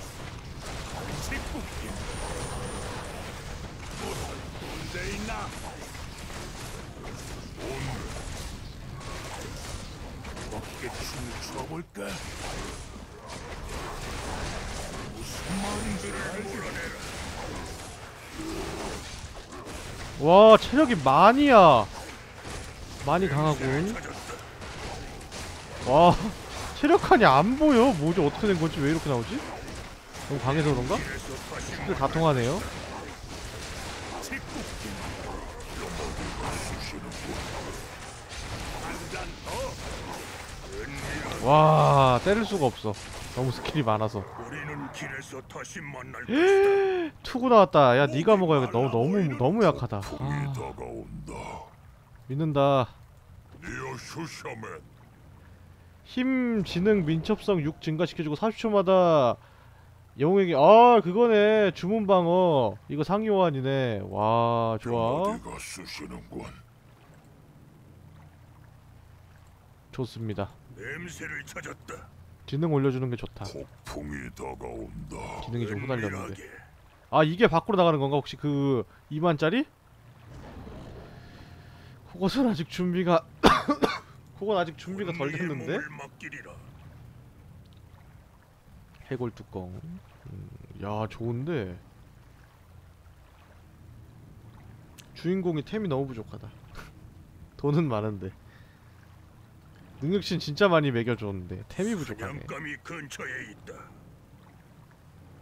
와 체력이 많이야. 많이 강하군. 와 체력칸이 안 보여. 뭐지 어떻게 된 건지 왜 이렇게 나오지? 너무 강해서 그런가? 스킬 다 통하네요. 와 때릴 수가 없어. 너무 스킬이 많아서. 우리는 길에서 다시 만날 [GASPS] 것이다. 투구 나왔다. 야 네가 먹어야겠다. 너무 너무 너무 약하다. 아. 믿는다. 힘, 지능, 민첩성 6 증가시켜주고 30초마다 영웅에게 아 그거네 주문 방어 이거 상위 호환이네 와 좋아. 좋습니다 냄새를 찾았다. 지능 올려주는 게 좋다 폭풍이 다가온다. 지능이 좀 후달렸는데. 아 이게 밖으로 나가는 건가? 혹시 그 2만짜리? 그것은 아직 준비가 [COUGHS] 그건 아직 준비가 덜 됐는데. 해골 뚜껑. 음, 야 좋은데. 주인공이 템이 너무 부족하다. [LAUGHS] 돈은 많은데. 능력치는 진짜 많이 먹여줬는데. 템이 부족하네.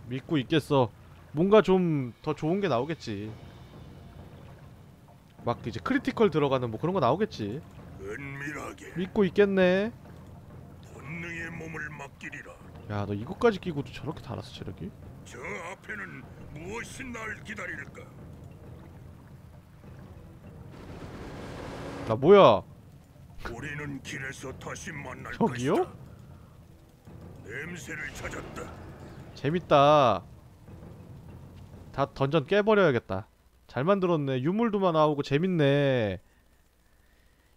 믿고 있겠어 뭔가 좀 더 좋은 게 나오겠지 막 이제 critical 들어가는 뭐 그런 거 나오겠지 은밀하게 믿고 있겠네 본능에 몸을 맡기리라. 야 너 이것까지 끼고도 저렇게 달았어 체력이? 저 앞에는 무엇이 날 기다릴까? 나 뭐야 우리는 길에서 다시 만날 저기요? 것이다. 냄새를 찾았다. 재밌다. 다 던전 깨버려야겠다. 잘 만들었네. 유물도만 나오고 재밌네.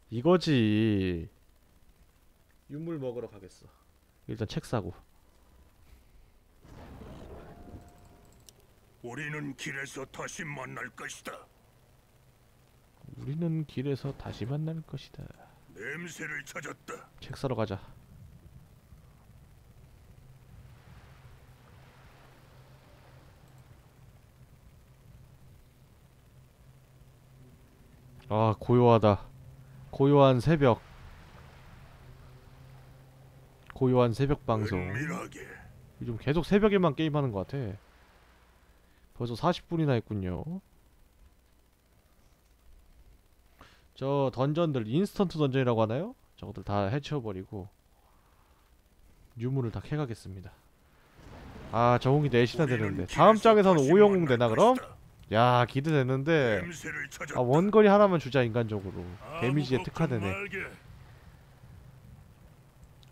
이거지. 유물 먹으러 가겠어. 일단 책 사고. 우리는 길에서 다시 만날 것이다. 우리는 길에서 다시 만날 것이다. 냄새를 찾았다. 책 사러 가자. 아 고요하다. 고요한 새벽. 고요한 새벽 방송. 요즘 계속 새벽에만 게임하는 것 같아. 벌써 40분이나 했군요. 저 던전들 인스턴트 던전이라고 하나요? 저것들 다 해치워버리고 유물을 다 캐가겠습니다. 아 정욱이 4시나 되는데. 다음 장에서는 오영웅 되나 그럼? 야 기대되는데. 아 원거리 하나만 주자 인간적으로 데미지에 특화되네.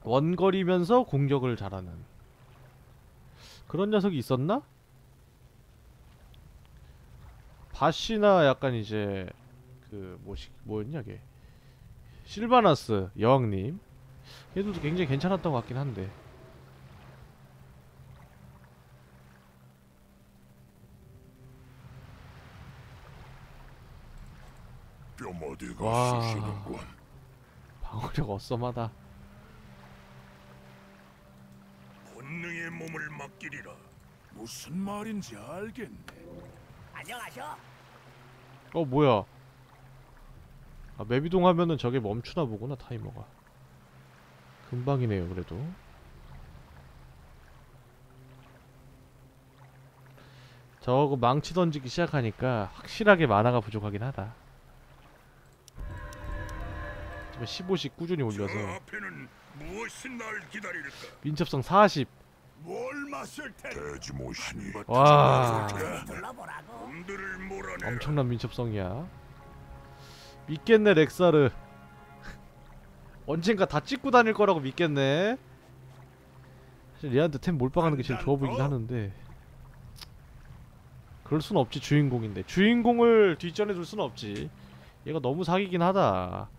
원거리면서 공격을 잘하는 그런 녀석이 있었나? 바시나 약간 이제 그 뭐시 뭐였냐 걔 실바나스 여왕님 얘도 굉장히 괜찮았던 것 같긴 한데 뼈머리가 와. 쑤시는군. 방어력 어썸하다 본능의 몸을 맡기리라. 무슨 말인지 알겠네. 안녕하셔. 어 뭐야 아 맵 이동 하면은 저게 멈추나 보구나 타이머가 금방이네요 그래도 저거 망치 던지기 시작하니까 확실하게 만화가 부족하긴 하다 15씩 꾸준히 올려서? 민첩성 40뭘 마실 텐데? 돼지 모신이 와. 엄청난 민첩성이야. 믿겠네 렉사르. 언젠가 다 찍고 다닐 거라고 믿겠네. 사실 얘한테 템 몰빵하는 게 제일 좋아 보이긴 하는데. 그럴 순 없지 주인공인데. 주인공을 뒷전에 둘 순 없지. 얘가 너무 사기긴 하다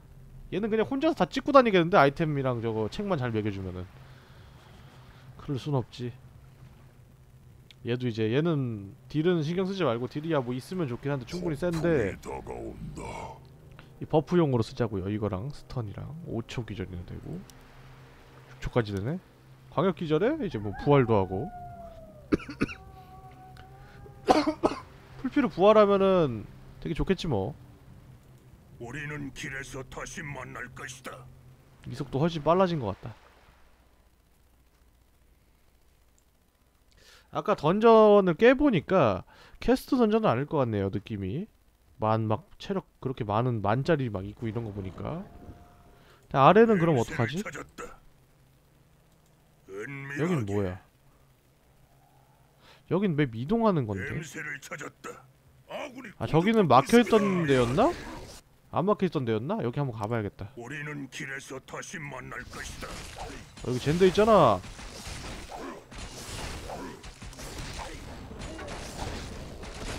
얘는 그냥 혼자서 다 찍고 다니겠는데 아이템이랑 저거 책만 잘 먹여주면은. 그럴 순 없지. 얘도 이제 얘는 딜은 신경 쓰지 말고 딜이야 뭐 있으면 좋긴 한데 충분히 센데. 이 버프용으로 쓰자고요 이거랑. stun이랑. 5초 기절이나 되고. 6초까지 되네. 광역 기절에 이제 뭐 부활도 하고. [COUGHS] 풀피로 부활하면은 되게 좋겠지 뭐 우리는 길에서 다시 만날 것이다. 이 속도 훨씬 빨라진 것 같다 아까 던전을 깨보니까 캐스트 던전은 아닐 것 같네요 느낌이 만 막 체력 그렇게 많은 만짜리 막 있고 이런 거 보니까 아래는 그럼 어떡하지? 여긴 뭐야? 여긴 맵 이동하는 건데. 아 저기는 막혀 있던 공격받고 데였나? 안 막혀 있던 데였나? 여기 한번 가봐야겠다. 우리는 길에서 다시 만날 것이다. 어, 여기 젠더 있잖아.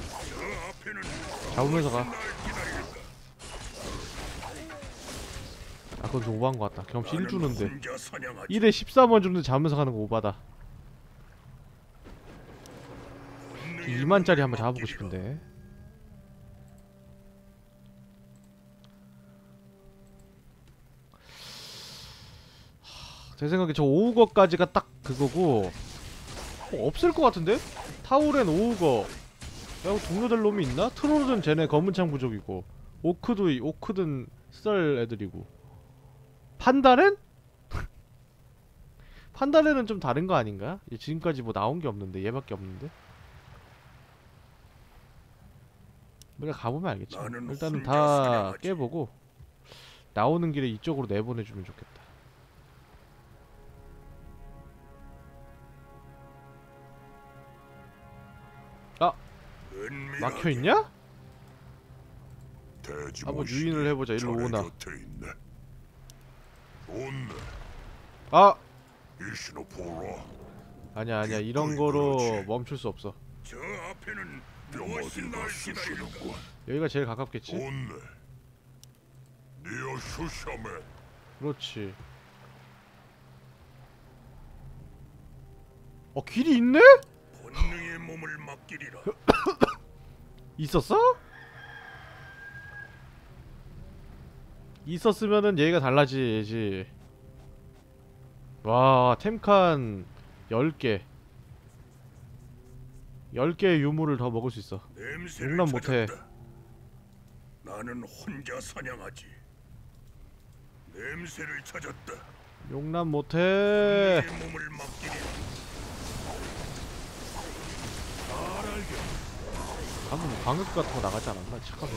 저 앞에는 잡으면서 가. 아 그건 좀 오버한 것 같다. 경험치 1 나는 주는데. 혼자 사냥하지. 1에 13원 주는데 잡으면서 가는 거 오바다. 본능의 2만짜리 한번 잡아보고. 싶은데. 제 생각에 저 오우거까지가 딱 그거고 어, 없을 것 같은데? 타우렌 오우거 야 동료될 놈이 있나? 트롤은 쟤네 검은창 부족이고 오크도 이- 오크든 썰 애들이고 판다렌? [LAUGHS] 판다렌은 좀 다른 거 아닌가? 얘 지금까지 뭐 나온 게 없는데 얘밖에 없는데 우리가 가보면 알겠지 일단은 다. 깨보고 나오는 길에 이쪽으로 내보내주면 좋겠다 막혀 있냐? 돼지 한번 유인을 해보자 일로 오나. 아! 아니야 아니야 이런. 거로 멈출 수 없어. 여기가 제일 가깝겠지? 그렇지 어 길이 있네? 본능의 몸을 맡기리라. [COUGHS] 있었어? 있었으면은 얘가 달라지지 와 템칸 10개 10개의 유물을 더 먹을 수 있어 용납 못해. 찾았다. 나는 혼자 사냥하지. 냄새를 찾았다. 용납 못해 몸을 맡기리. 방금 뭐 방금 같은 거 나가지 않았나? 착각해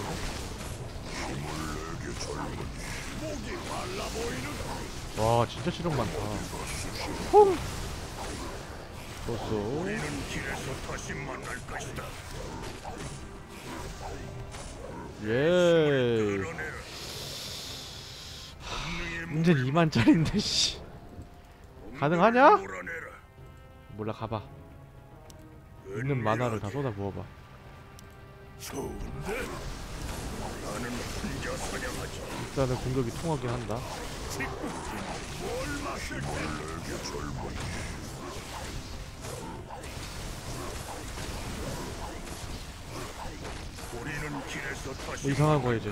와 진짜 실력 많다. 퐁! 것이다. 예. 문제는 2만짜린데 씨. 가능하냐? 몰라 가봐 있는 만화를 다 쏟아 부어봐 좋은데? 나는 혼자 사냥하지. 일단은 공격이 통하긴 한다 뭐 이상한 만날 거이지.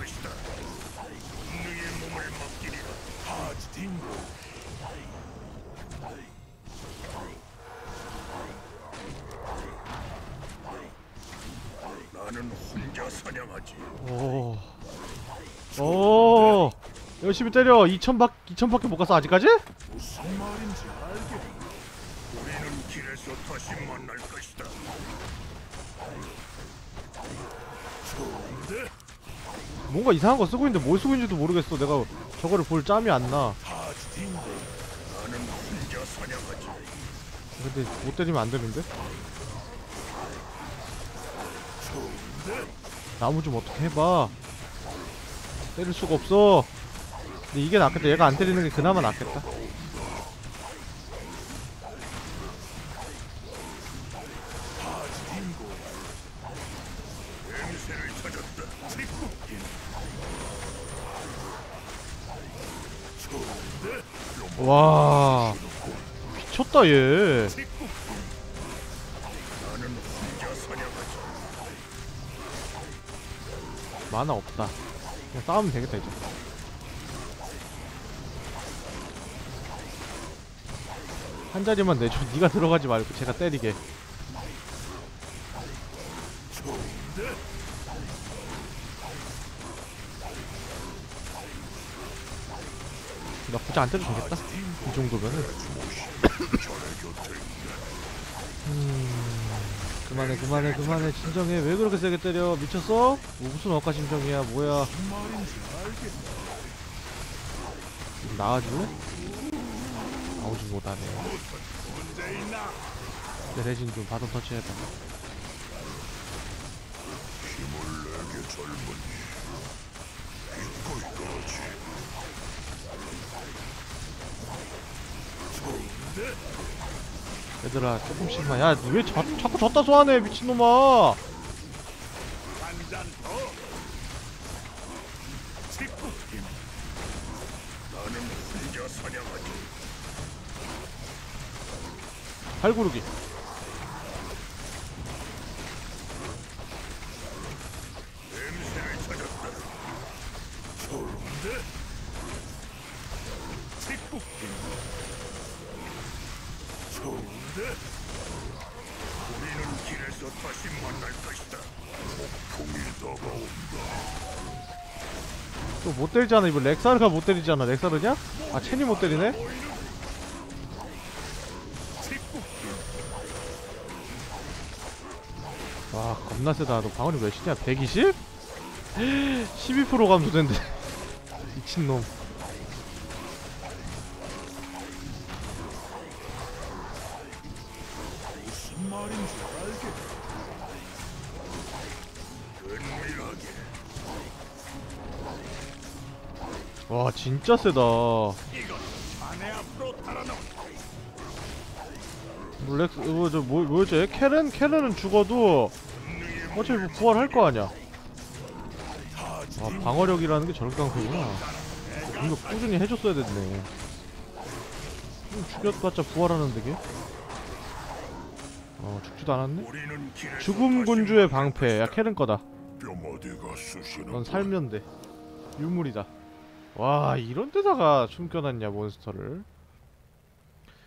나는 혼자 사냥하지. 오. 오. 열심히 때려. 2천밖 2천밖에 못 갔어 아직까지? 무슨 말인지 알겠네. 우리는 길에서 다시 만날 것이다. 좋은데? 뭔가 이상한 거 쓰고 있는데 뭘 쓰고 있는지도 모르겠어. 내가 저거를 볼 짬이 안 나. 근데 못 때리면 안 되는데? 나무 좀 어떻게 해봐. 때릴 수가 없어. 근데 이게 낫겠다. 얘가 안 때리는 게 그나마 낫겠다. 와. 미쳤다 얘. 만화 없다. 그냥 싸우면 되겠다 이제. 한 자리만 내줘. [LAUGHS] 네가 들어가지 말고 제가 때리게. 나 굳이 안 때려도 되겠다. 이 정도면은. [LAUGHS] 음, 그만해, 그만해, 그만해. 진정해. 왜 그렇게 세게 때려? 미쳤어? 뭐 무슨 억까 심정이야? 뭐야? 나와줄래? 나오지 못하네. 내 대신 좀 바톤 터치해봐. 얘들아 조금씩만 야왜 자꾸 졌다 소환해 미친놈아. 팔구르기 냄새를 찾았다. 좋은데? 또 못 때리잖아 이거 렉사르가 못 때리잖아 렉사르냐? 아 첸이 못 때리네? 와 겁나 세다 너 방어력 몇이냐 120? 12% 감소된대 미친놈 무슨 말인지 알겠네. 은밀하게 와 진짜 세다 뭐 렉스 어, 저 뭐, 뭐였지? 캐런? 캐런은 죽어도 어차피 뭐 부활할 거 아니야 아 방어력이라는 게 저렇게 강세구나 공격 꾸준히 해줬어야 됐네 좀 죽였봤자 부활하는데 걔? 어 죽지도 않았네? 죽음 군주의 방패 야. 캐런 거다 넌 살면 돼 유물이다 와 이런 데다가 숨겨놨냐 몬스터를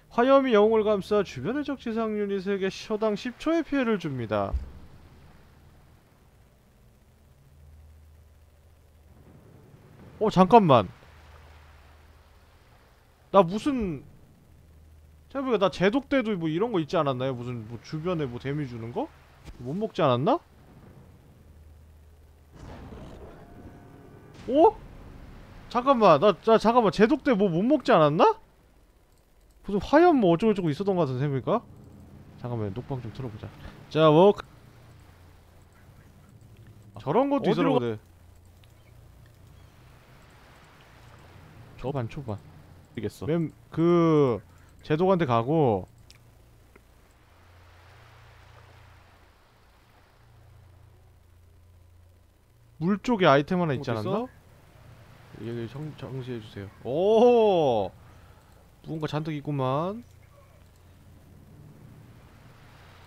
화염이 영웅을 감싸 주변의 적 지상 유닛에게 쇼당 10초의 피해를 줍니다 어 잠깐만 나 무슨 생각해보니까 나 제독 때도 뭐 이런 거 있지 않았나요? 무슨 뭐 주변에 뭐 데미 주는 거? 못 먹지 않았나? 어? 잠깐만 나, 나 잠깐만 제독 때 뭐 못 먹지 않았나? 무슨 화염 뭐 어쩌고저쩌고 있었던 거 같은데 생각해보니까? 잠깐만 녹방 좀 틀어보자. 자 워크. 저런 것도 어디로 있었는데. 초반 초반. 모르겠어. 맨그 제독한테 가고. 물 쪽에 아이템 하나 있지 않았나? 여기 정, 정시해주세요 오 누군가 잔뜩 있구만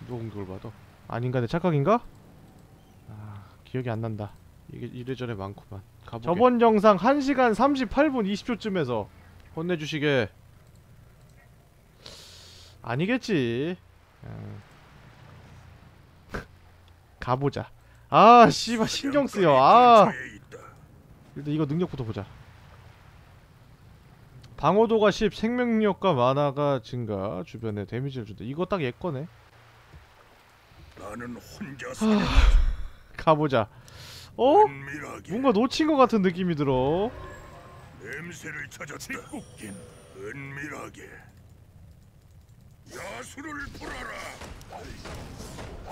누가 공격을 받아? 아닌가 내 착각인가? 아 기억이 안 난다 이게 이래저래 많구만 가보게. 저번 영상 1시간 38분 20초쯤에서 혼내주시게 아니겠지 음. [LAUGHS] 가보자 아 씨발 신경 쓰여 아. 일단 이거 능력부터 보자 방어도가 10 생명력과 만화가 증가 주변에 데미지를 준다 이거 딱 얘 거네 나는 혼자 아. 사는 가보자 어? 은밀하게 뭔가 놓친 것 같은 느낌이 들어 냄새를 찾았다. 웃긴 은밀하게 야수를 풀어라.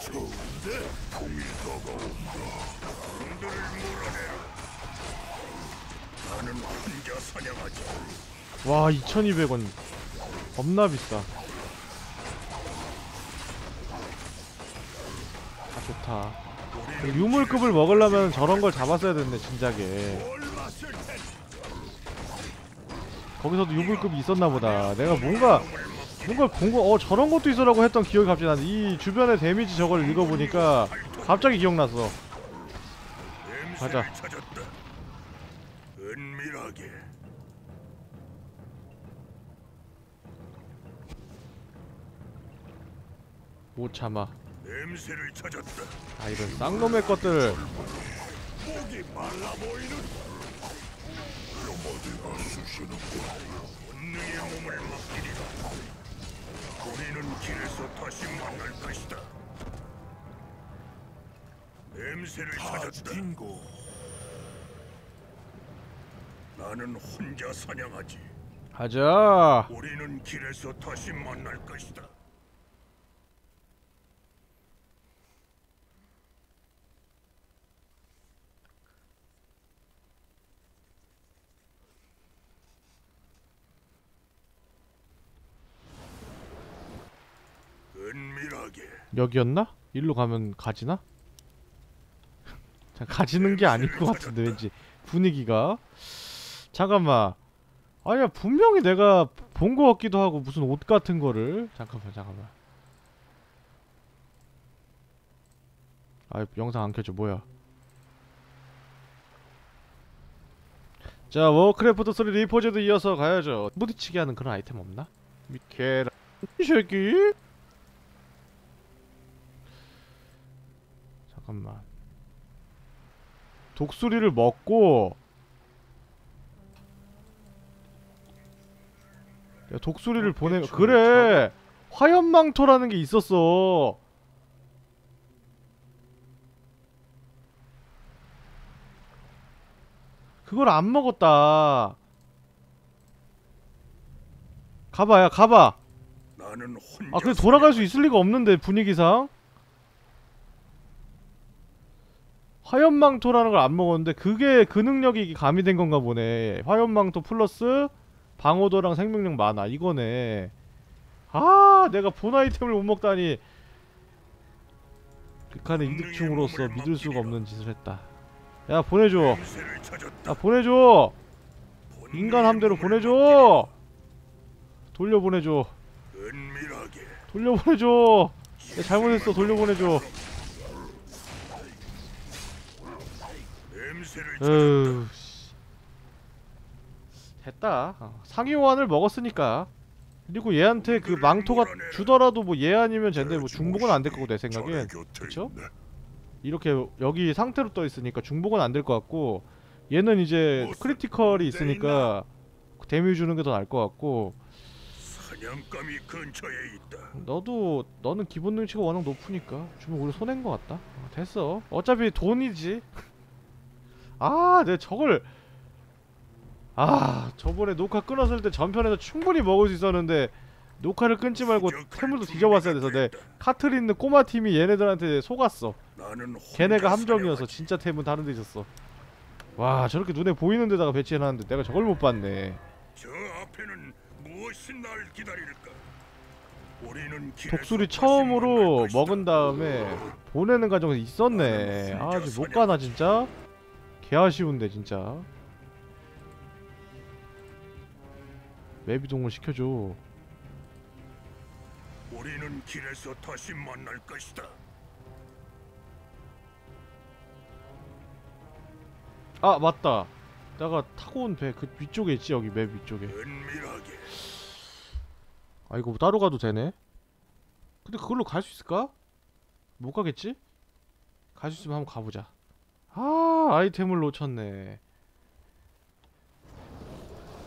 좋은데 품이 다가온다. 놈들을 몰아내라. 나는. 와 2200원. 겁나 비싸. 아 좋다. 유물급을 먹으려면 저런 걸 잡았어야 됐네 진작에. 거기서도 유물급이 있었나 보다. 내가 뭔가 뭔가 본거 어 저런 것도 있어라고 했던 기억이 갑자기 나는데 이 주변의 데미지 저걸 읽어보니까 갑자기 기억났어. 가자. 못 참아 냄새를 찾았다. 아 이런 쌍놈의 것들 목이 말라 보이는 뼈머리가 쑤시는군. 본능의 몸을 맡기리라. 우리는 길에서 다시 만날 것이다. 냄새를 찾았다. 딩고 나는 혼자 사냥하지. 가자 우리는 길에서 다시 만날 것이다. 은밀하게. 여기였나? 일로 가면 가지나? 자, 가지는 게 아닐 것 같은데 왠지. 분위기가. 잠깐만. 아니야 분명히 내가 본 것 같기도 하고 무슨 옷 같은 거를. 잠깐만 잠깐만. 아 영상 안 켜져. 뭐야? 자 워크래프트 3 리포지드 이어서 가야죠. 부딪히게 하는 그런 아이템 없나? 미케라. 이 새끼 잠깐만. 독수리를 먹고 야 독수리를 보내 그래. 화염망토라는 게 있었어. 그걸 안 먹었다. 가봐야 가봐. 아 근데 돌아갈 수 있을 리가 없는데 분위기상 화염망토라는 걸 안 먹었는데 그게 그 능력이 가미된 건가 보네. 화염망토 플러스 방어도랑 생명력 많아. 이거네. 아 내가 본 아이템을 못 먹다니. 극한의 이득충으로서 믿을 수가 없는 짓을 했다. 야 보내줘. 야 보내줘. 인간 함대로 보내줘. 돌려보내줘. 돌려보내줘. 야 잘못했어. 돌려보내줘 에휴 씨. 됐다 어, 상위 호환을 먹었으니까 그리고 얘한테 그 망토가 주더라도 뭐 얘 아니면 쟤인데 뭐 중복은 안 될 거고 내 생각엔 그쵸? 이렇게 여기 상태로 떠 있으니까 중복은 안 될 것 같고 얘는 이제 크리티컬이 있으니까 데미 주는 게 더 나을 것 같고 사냥감이 근처에 있다. 너도 너는 기본 능치가 워낙 높으니까 주면 우리 손해인 것 같다. 어, 됐어. 어차피 돈이지. [LAUGHS] 아, 내가 저걸 아 저번에 녹화 끊었을 때 전편에서 충분히 먹을 수 있었는데 녹화를 끊지 말고 태물도 뒤져봤어야 돼서 내 카틀 있는 꼬마 팀이 얘네들한테 속았어. 걔네가 함정이어서. 진짜 템은 다른 데 있었어. 와 저렇게 눈에 보이는 데다가 배치해놨는데 내가 저걸 못 봤네. 저 앞에는 무엇이 날 기다릴까? 독수리 처음으로. 먹은 다음에 보내는 과정에서 있었네. 아, 아직 못 가나 진짜? 개 아쉬운데 진짜. 맵 이동을 시켜줘. 우리는 길에서 다시 만날 것이다. 아 맞다. 내가 타고 온 배 그 위쪽에 있지 여기 맵 위쪽에. 은밀하게 아 이거 따로 가도 되네. 근데 그걸로 갈 수 있을까? 못 가겠지? 갈 수 있으면 한번 가보자. 아 아이템을 놓쳤네.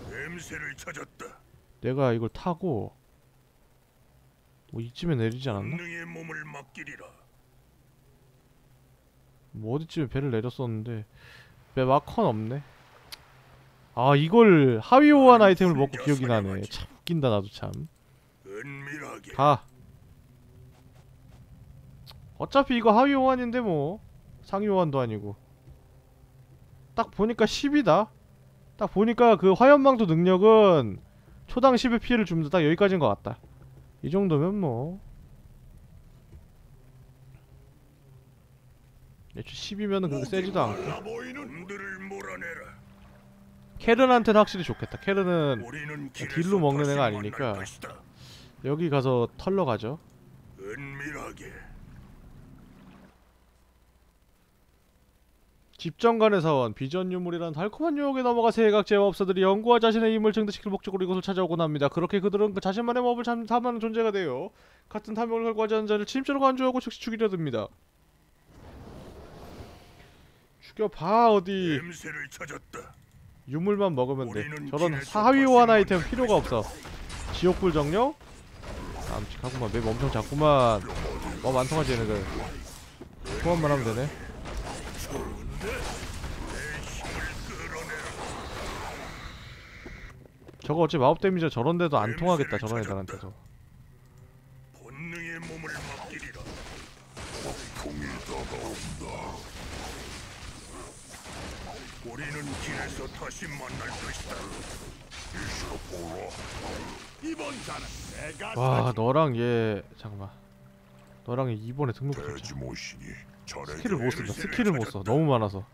냄새를 찾았다. 내가 이걸 타고 뭐 이쯤에 내리지 않았나? 뭐 어디쯤에 배를 내렸었는데 배 마커는 없네. 아 이걸 하위 호환 아이템을 먹고 기억이 나네. 참 웃긴다 나도 참. 가. 어차피 이거 하위 호환인데 뭐 상위 호환도 아니고. 딱 보니까 10이다. 딱 보니까 그 화염망도 능력은 초당 10의 피해를 줍니다. 딱 여기까지인 것 같다. 이 정도면 뭐. 애초 10이면은 그렇게 세지도 않고. 캐른한테는 확실히 좋겠다. 캐른은 딜로 먹는 애가 아니니까. 여기 가서 털러 가죠. 은밀하게 집정관의 사원 비전 유물이란 달콤한 유혹에 넘어가 세각 제법사들이 연구와 자신의 힘을 증대시킬 목적으로 이곳을 찾아오곤 합니다. 그렇게 그들은 그 자신만의 법을 참 탐하는 존재가 되어 같은 탐욕을 결과하지 않은 자를 침체로 간주하고 즉시 죽이려 듭니다. 죽여봐 어디 냄새를 찾았다. 유물만 먹으면 돼. 저런 길에서 사하위 호환 다시 아이템 필요가. 없어. 지옥불 정령? 깜찍하구만 맵 엄청 작구만. 와 많통하지 얘네들. 소환만 하면 되네. 저거 어째 마법 데미지가 저런 데도 안 통하겠다 저런 애들한테도. 본능의 몸을 맡기리라. 풍이 다가온다. 우리는 길에서 다시 만날 것이다. 이번 자는 내가 와 너랑 얘 잠깐만. 너랑 얘 이번에 등록 좀 돼지 모시니 자네 스킬을 못 쓴다. 스킬을 못 써. 너무 많아서.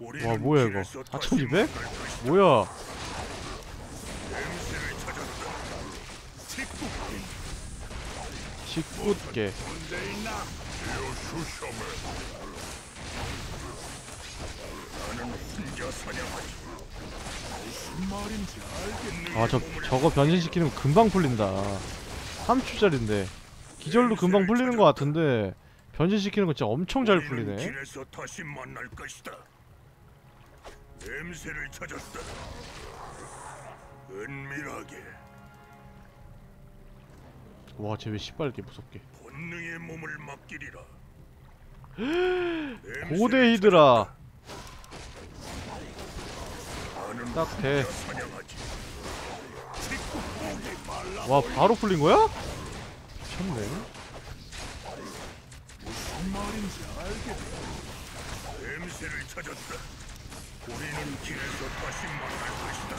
와 뭐야 이거 4200? 뭐야 냄새를 찾았다. 알겠네. 아저 저거 변신시키는 거 금방 풀린다 3초짜린데 기절도 금방 풀리는 것 같은데 변신시키는 거 진짜 엄청 잘 풀리네. 냄새를 찾았다. 은밀하게 와 쟤 왜 시뻘게 무섭게 본능의 몸을 맡기리라. [GASPS] 고대 히드라 딱 돼. 와 바로 풀린 거야? 미쳤네 무슨 말인지 알겠네. 냄새를 찾았다. 우리는 길에서 다시 만날 것이다.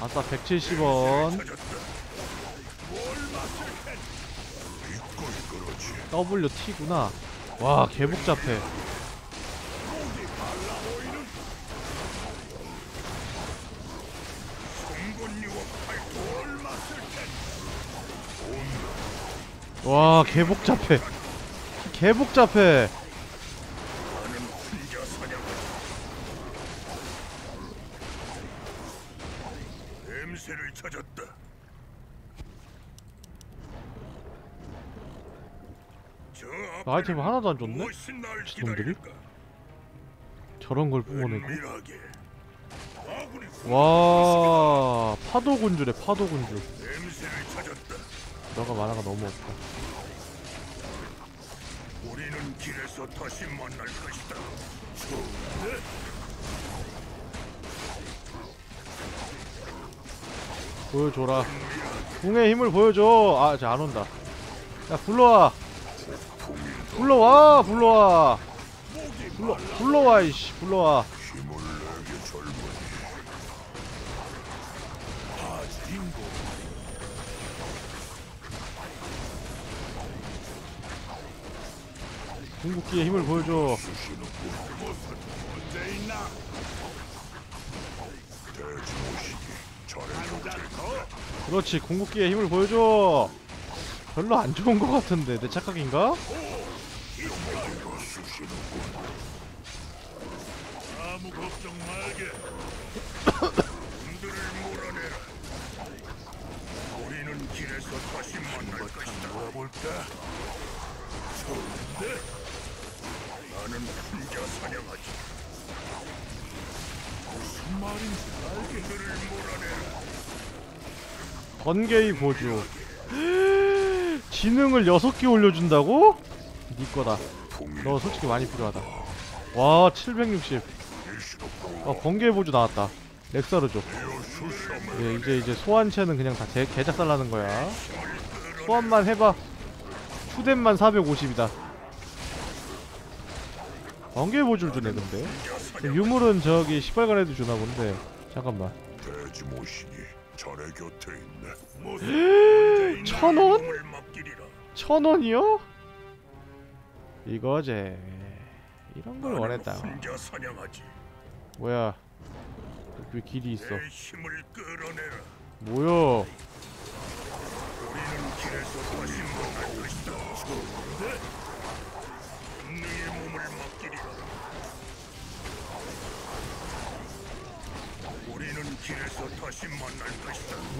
아싸 170원 찾았다. WT구나. 와 개복잡해. 와 개복잡해. 개복잡해 나는 혼자 사냥하지. 냄새를 찾았다. 저 아이템 하나도 안 줬네? 기다릴까? 저런 걸 뿜어내고? 와 파도 군주래 파도 군주. 너가 만화가 너무 없다. 우리는 길에서 다시 만날 것이다. 보여줘라. 궁의 힘을 보여줘. 아쟤 안 온다. 야 불러와 불러와 불러와. 불러 불러와 이씨 불러와. 궁극기의 힘을 보여줘. 그렇지 궁극기의 힘을 보여줘. 별로 안 좋은 것 같은데 내 착각인가? 번개의 보조 [GASPS] 지능을 6개 올려준다고? 니 거다 너 솔직히 많이 필요하다 와 760. 어 번개의 보조 나왔다 렉사르죠. 예, 이제 이제 소환체는 그냥 다 제, 개작살나는 거야. 소환만 해봐. 추뎀만 450이다. 번개의 보조를 주네 근데. 유물은 저기 시발간 애도 주나 본데. 잠깐만. 대지모시기 자네 곁에 있네 천 원? 몸을 맡기리라. 천 원이요? 이거제 이런 걸 원했다. 뭐야 왜 길이 있어. 뭐야.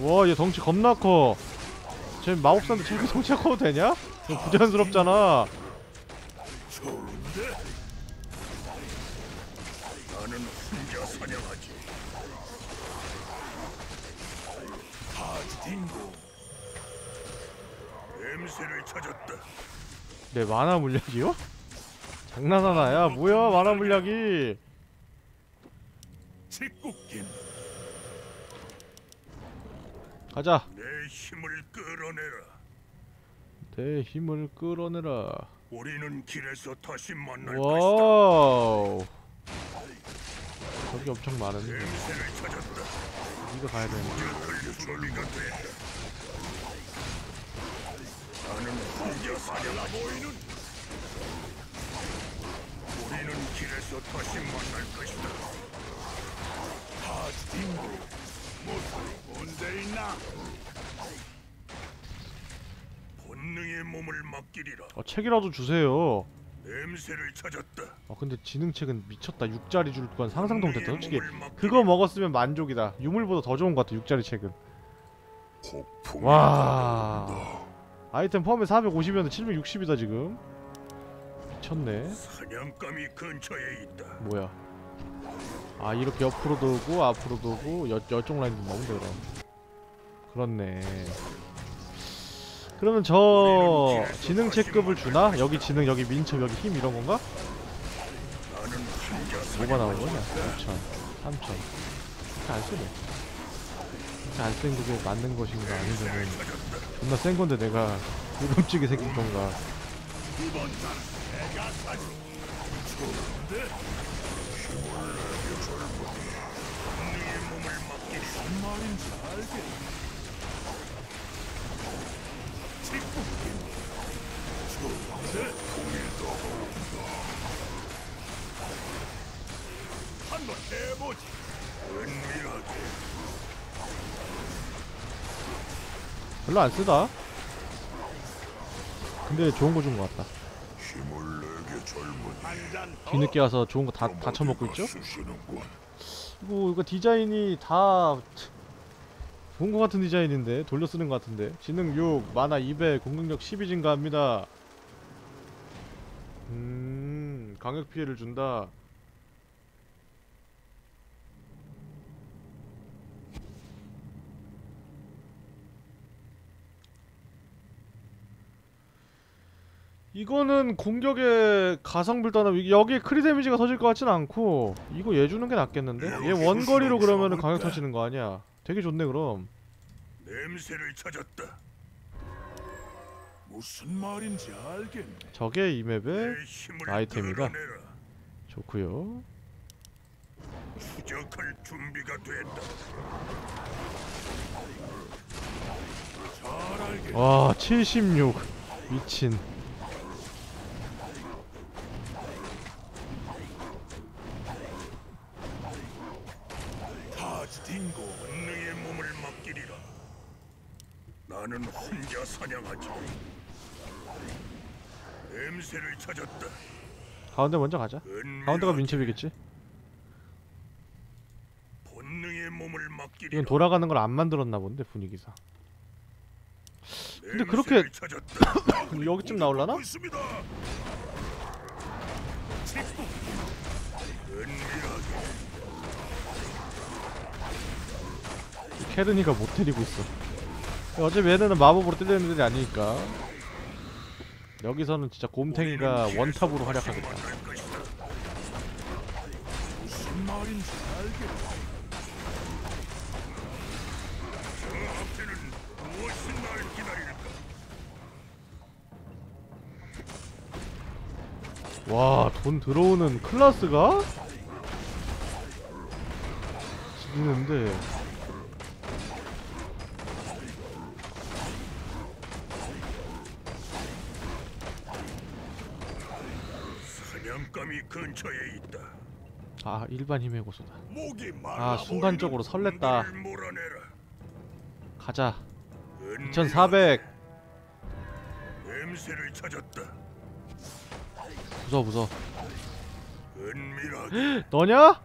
와 얘 덩치 겁나 커. 쟤 마법사인데 저렇게 덩치가 커도 되냐? 이거 부자연스럽잖아. 나는 냄새를 찾았다. 내 만화 물약이요? 장난하나? 야 뭐야 만화 물약이? 직국긴 가자. 내 힘을 끌어내라. 내 힘을 끌어내라. 우리는 길에서 다시 만날 것이다. 와우. 저기 엄청 많은데 찾았다. 이거 가야 되는데. 나는 사냥하지. 보이는. 우리는 길에서 다시 만날 것이다. 딩고 무슨 문제 있나? 본능의 몸을 맡기리라. 어, 책이라도 주세요. 냄새를 찾았다. 아 근데 지능책은 미쳤다. 6짜리 줄 건 상상도 못했다. 솔직히. 그거 먹었으면 만족이다. 유물보다 더 좋은 것 같아. 6짜리 책은. 와. 아이템 펌에 450이었는데 760이다 지금 미쳤네 사냥감이 근처에 있다. 뭐야 아 이렇게 옆으로도 오고 앞으로도 오고 여, 여쪽 라인도 먹는데 그럼 그렇네 그러면 저 지능 체급을 주나? 여기 지능 여기 민첩 여기 힘 이런 건가? 뭐가 나온 거냐? 5천 3천 이렇게 안 쓰네 이렇게 안쓴 그게 맞는 것인가 아니면은 존나 센 건데 내가 불금증이 생긴 건가. 말인지 별로 안 쓰다. 근데 좋은 거 준 것 같다. 뒤늦게 와서 좋은 거 다 다 처먹고 있죠? 이거 이거 디자인이 다 좋은 거 같은 디자인인데 돌려 쓰는 거 같은데. 지능 6 만화 200 공격력 12 증가합니다. 음 강력 피해를 준다 이거는 공격에 가성비를 떠나 여기에 크리 데미지가 터질 것 같진 않고 이거 얘 주는 게 낫겠는데? 얘 원거리로 그러면은 강력 터지는 거 아니야 되게 좋네 그럼 냄새를 찾았다. 무슨 말인지 알겠네. 저게 이 맵의 아이템이다. 좋고요 추적할 준비가 됐다. 잘 알겠네. 와76 미친 나는 혼자 사냥하지. 냄새를 찾았다. 가운데 먼저 가자 가운데가 민첩이겠지? 본능의 몸을 맡기리라. 이건 돌아가는 걸 안 만들었나 본데 분위기상 근데 그렇게- [COUGHS] 여기쯤 나올라나? 캐르니가 못 때리고 있어 어차피 얘네는 마법으로 때리는 애들이 아니니까 여기서는 진짜 곰탱이가 원탑으로 활약하겠다? 와 돈 들어오는 클라스가? 지는데 사냥감이 근처에 있다. 아 일반 힘의 목이 아 순간적으로 설렜다. 가자 은밀하게 2400 냄새를 찾았다. 부숴 은밀하게 [GASPS] 너냐?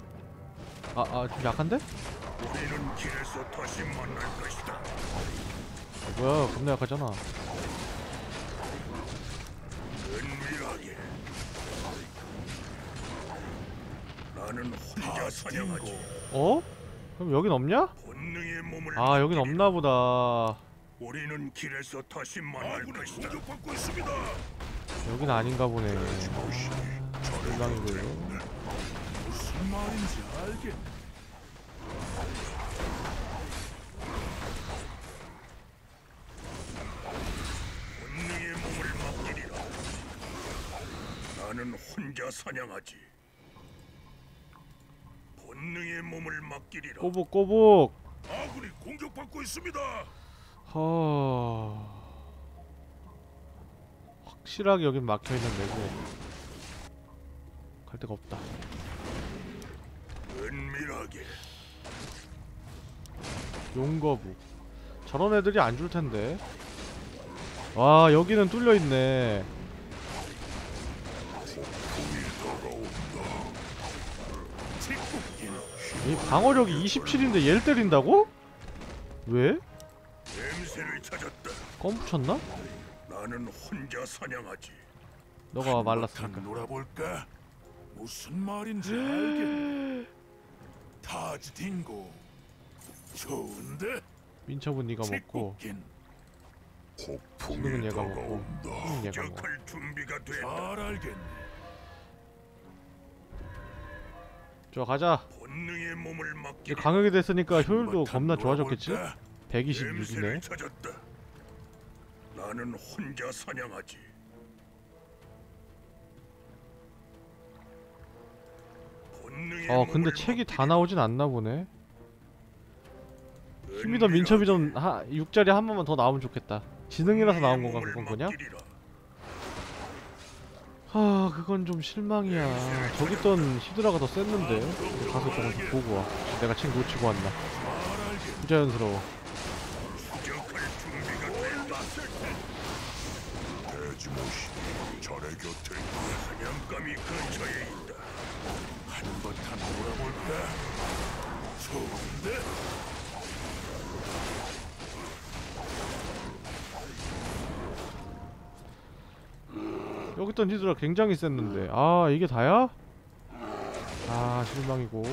아아 좀 약한데? 아, 뭐야 겁나 약하잖아 은밀하게. 나는 혼자 사냥하지. 어? 그럼 여긴 없냐? 본능의 몸을 아 여긴. 없나 보다 우리는 길에서 다시 만날 것이다. 공격받고 있습니다. 여긴 아닌가 보네 아, 실망이고요 무슨 말인지 알겠네. 본능의 몸을 맡기리라. 나는 혼자 사냥하지. 본능의 몸을 맡기리라. 꼬북 꼬북. 아군이 공격받고 있습니다. 허... 확실하게 여긴 막혀 있는 데고 갈 데가 없다. 은밀하게. 용거북 저런 애들이 안 줄 텐데. 와 여기는 뚫려 있네 이 방어력이 27인데 얘를 때린다고? 왜? 냄새를 찾았다. 껌 붙였나? 나는 혼자 사냥하지. 너가 말랐으니까 놀아볼까? 무슨 말인지 알겠네. 타지 딩고. 좋은데? 민첩은 네가 먹고 폭풍이 지금은 얘가 먹고 얘가 준비가 잘 됐다. 알겠네. 좋아 가자 이제. 강하게 됐으니까 효율도 겁나 좋아졌겠지? 놀아볼까? 냄새를 126이네 찾았다. 나는 혼자 사냥하지. 어 근데 책이 다. 나오진 않나 보네 힘이던 민첩이던 하, 6자리 한 번만 더 나오면 좋겠다 지능이라서 나온 건가 그건 그냥? 아 그건 좀 실망이야. 저기 있던 히드라가 더 셌는데. 가서 저건 좀 보고 와. 내가 책 놓치고 왔나. 부자연스러워 여기 있던 히드라 굉장히 셌는데 아 이게 다야? 아 실망이고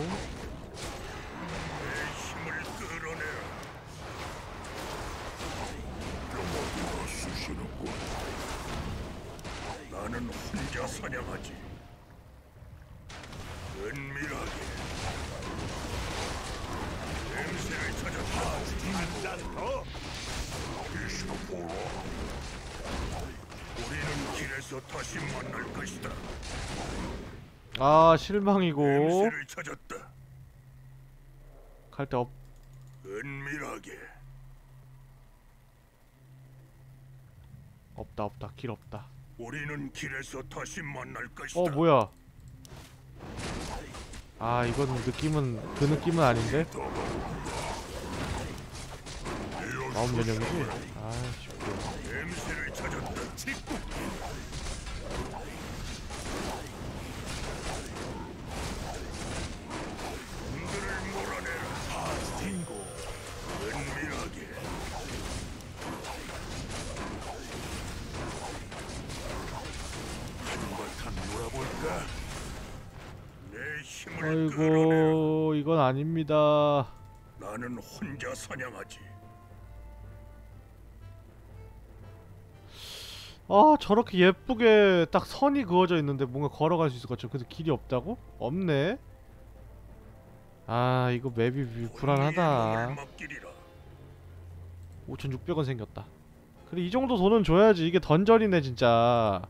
쑤시는군. 혼자 사냥하지. 아 실망이고. 갈 데 없. 은밀하게. 없다 없다 길 없다. 우리는 길에서 다시 만날 것이다. 어 뭐야? 아 이건 느낌은 그 느낌은 아닌데? 마음 연영이지? 아 쉽게. 아이고 이건 아닙니다. 나는 혼자 사냥하지. 아 저렇게 예쁘게 딱 선이 그어져 있는데 뭔가 걸어갈 수 있을 것 같죠. 근데 길이 없다고? 없네. 아 이거 맵이 불안하다. 몸을 맡기리라. 5,600원 생겼다. 그래 이 정도 돈은 줘야지. 이게 던전이네 진짜.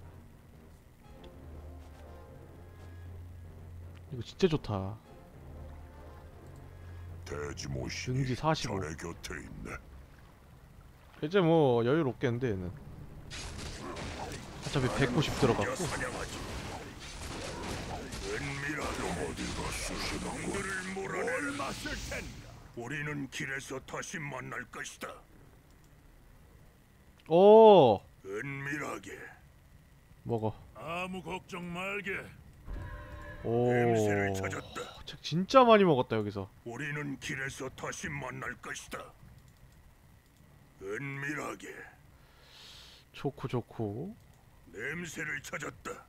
이거 진짜 좋다. 대지모시 등지 45. 자네 곁에 있네. 이제 뭐 여유롭겠는데 얘는. 어차피 190 혼자 들어갔고. 우리는 길에서 다시 만날 것이다. 오 은밀하게. 먹어. 아무 걱정 말게. 오. 냄새를 찾았다. 책 진짜 많이 먹었다 여기서. 우리는 길에서 다시 만날 것이다. 은밀하게 좋고 좋고. 냄새를 찾았다.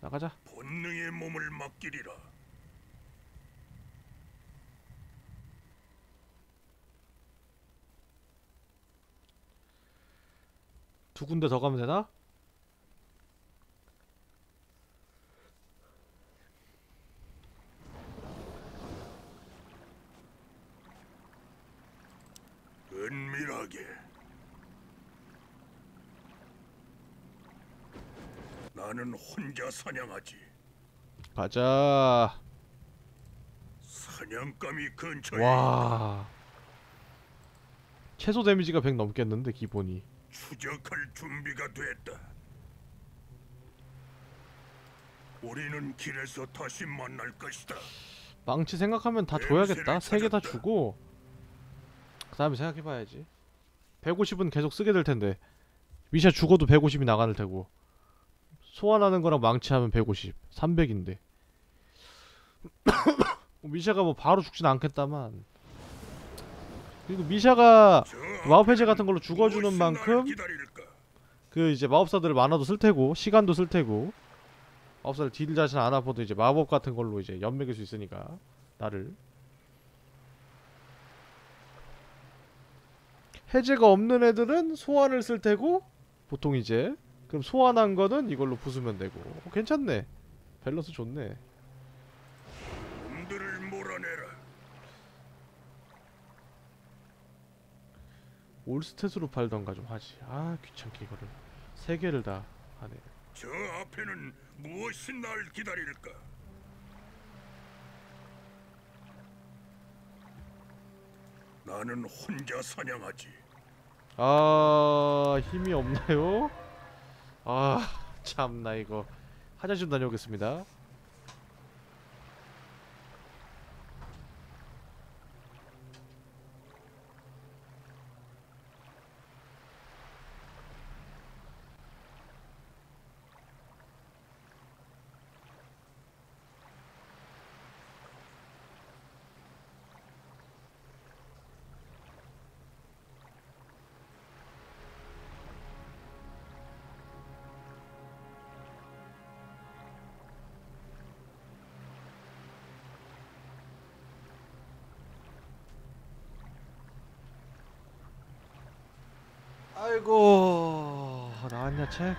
나가자. 본능의 몸을 맡기리라. 두 군데 더 가면 되나? 은밀하게. 나는 혼자 사냥하지. 가자. 사냥감이 근처에 와. 최소 데미지가 100 넘겠는데 기본이. 추적할 준비가 됐다. 우리는 길에서 다시 만날 것이다. 망치 생각하면 다 줘야겠다. 세 개 다 주고 그 다음에 생각해봐야지. 150은 계속 쓰게 될 텐데. 미샤 죽어도 150이 나가는 테고. 소환하는 거랑 망치하면 150, 300인데. [COUGHS] 미샤가 뭐 바로 죽진 않겠다만. 그리고 미샤가 저 마법 해제 같은 걸로 죽어주는 날 만큼? 그 이제 마법사들 만화도 쓸 테고 시간도 쓸 테고. 마법사를 딜 자신 안 아파도 이제 마법 같은 걸로 이제 연맥일 수 있으니까 나를 해제가 없는 애들은 소환을 쓸 테고 보통 이제 그럼 소환한 거는 이걸로 부수면 되고 어, 괜찮네 밸런스 좋네. 올스탯으로 팔던가 좀 하지 아 귀찮게 이거를 세 개를 다 하네 저 앞에는 무엇이 날 기다릴까? 나는 혼자 사냥하지. 아 힘이 없나요? 아 참나 이거 화장실 좀 다녀오겠습니다 아이고 나왔냐 책?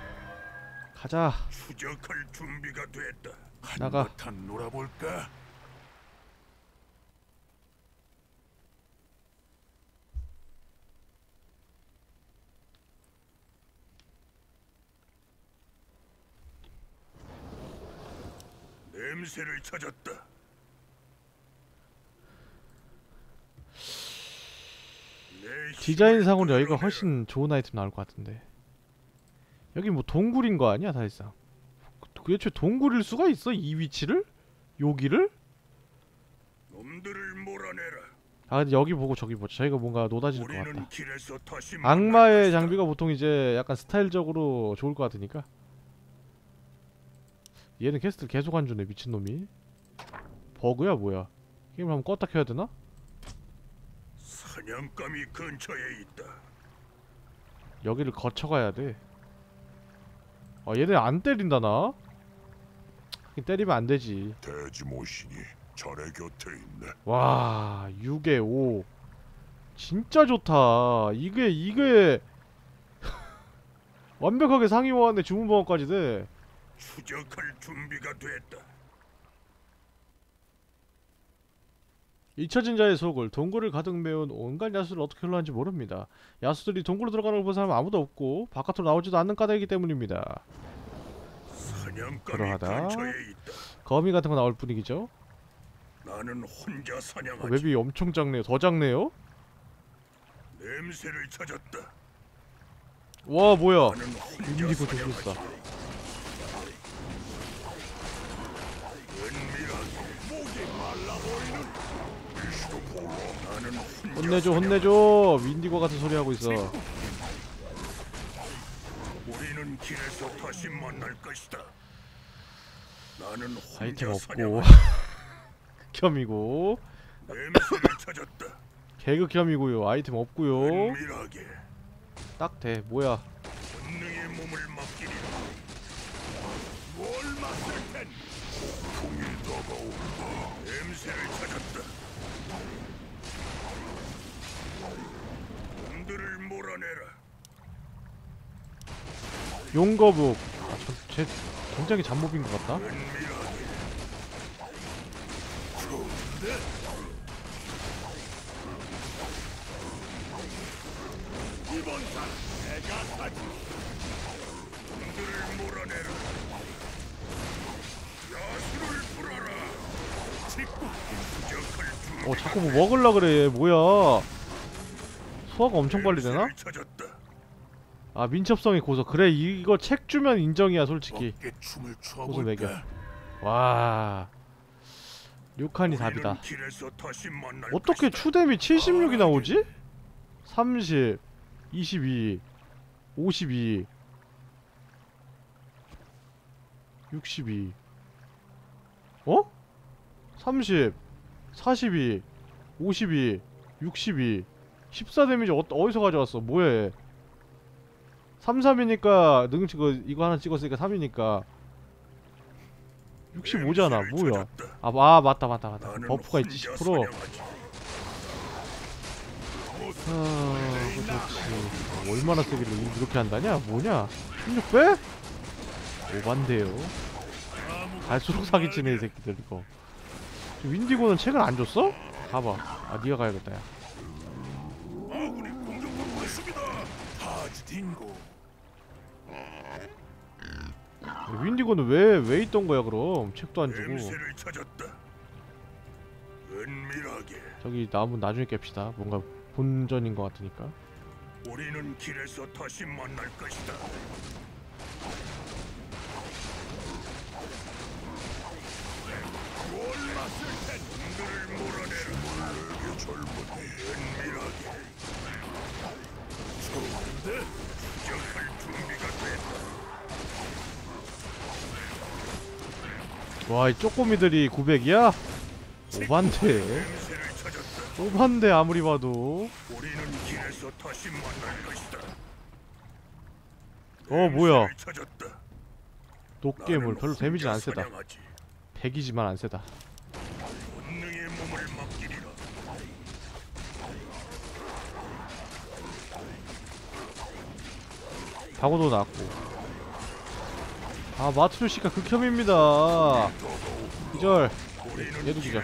가자 추적할 준비가 됐다. 나가 한바탕 놀아볼까? 냄새를 찾았다. 내 디자인상으로 여기가. 훨씬 좋은 아이템 나올 것 같은데 여기 뭐 동굴인 거 아니야 사실상 도대체 동굴일 수가 있어 이 위치를? 여기를? 놈들을 몰아내라. 아 근데 여기 보고 저기 보자 저희가 뭔가 노다질 것 우리는 같다 길에서 다시 악마의. 장비가 보통 이제 약간 스타일적으로 좋을 것 같으니까 얘는 퀘스트를 계속 안 주네 미친놈이 버그야 뭐야 게임을 한번 껐다 켜야 되나? 사냥감이 근처에 있다. 여기를 거쳐가야 돼. 아 얘네 안 때린다 나? 때리면 안 되지. 돼지 모신이 자네 곁에 있네. 와 6에 5 진짜 좋다. 이게 이게 [LAUGHS] 완벽하게 상위 호환에 주문 방어까지 돼. 추적할 준비가 됐다. 잊혀진 자의 속을 동굴을 가득 메운 온갖 야수를 어떻게 흘러는지 모릅니다. 야수들이 동굴로 들어가는 걸 본 사람은 아무도 없고 바깥으로 나오지도 않는 까닭이기 때문입니다. 그러하다. 거미 같은 거 나올 분위기죠. 나는 혼자 어, 사냥하지. 맵이 엄청 작네요. 더 작네요. 냄새를 찾았다. 와 뭐야? 인디고. 조술사. 혼내줘 혼내줘 윈디고 같은 소리 하고 있어 우리는 길에서 다시 만날 것이다. 나는 아이템 없고. 극혐이고 [LAUGHS] 냄새를 찾았다. 개극혐이고요 아이템 없고요 딱 돼 뭐야 본능의 몸을 맡기리라. 뭘 맡을 텐? 풍이 다가온다. 냄새를 찾았다. 용거북. 아, 저, 쟤 굉장히 잡몹인 것 같다? 어 자꾸 뭐 먹을라 그래. 얘 뭐야 소화가 엄청 빨리 되나? 아 민첩성이 고소 그래 이거 책 주면 인정이야 솔직히 고소 매겨? 와 류칸이 답이다 어떻게. 추뎀이 76이 나오지? 30 22 52 62 어? 30 42 52 62 14 데미지 어, 어디서 가져왔어 뭐야 33이니까 능치 그 이거 하나 찍었으니까 3이니까 65잖아 냄새를 뭐야. 아, 아 맞다 맞다 맞다 버프가 있지 혼자 10% 사냥하지. 아, 그거 좋지. 얼마나 세길래 이렇게 한다냐? 뭐냐? 16배? 오반데요. 갈수록 사기치네 이 새끼들 이거. 저 윈디고는 책을 안 줬어? 가봐. 아 니가 가야겠다 야. 아군이 공격받고 있습니다. 하지 딩고 윈디고는 왜 왜 있던 거야 그럼? 책도 안 주고. 냄새를 찾았다. 은밀하게 저기 나무 나중에 깹시다. 뭔가 본전인 것 같으니까. 우리는 길에서 다시 만날 것이다. 놈들을 와 이 쪼꼬미들이 900이야? 오반데. 오반데 아무리 봐도. 어 뭐야? 나는 별로 데미지는 안 혼자 세다. 사냥하지. 100이지만 안 세다. 본능의 몸을 맡기리라. 사고도 났고. 아 마트루시카 극혐입니다. 기절. 얘도 기절.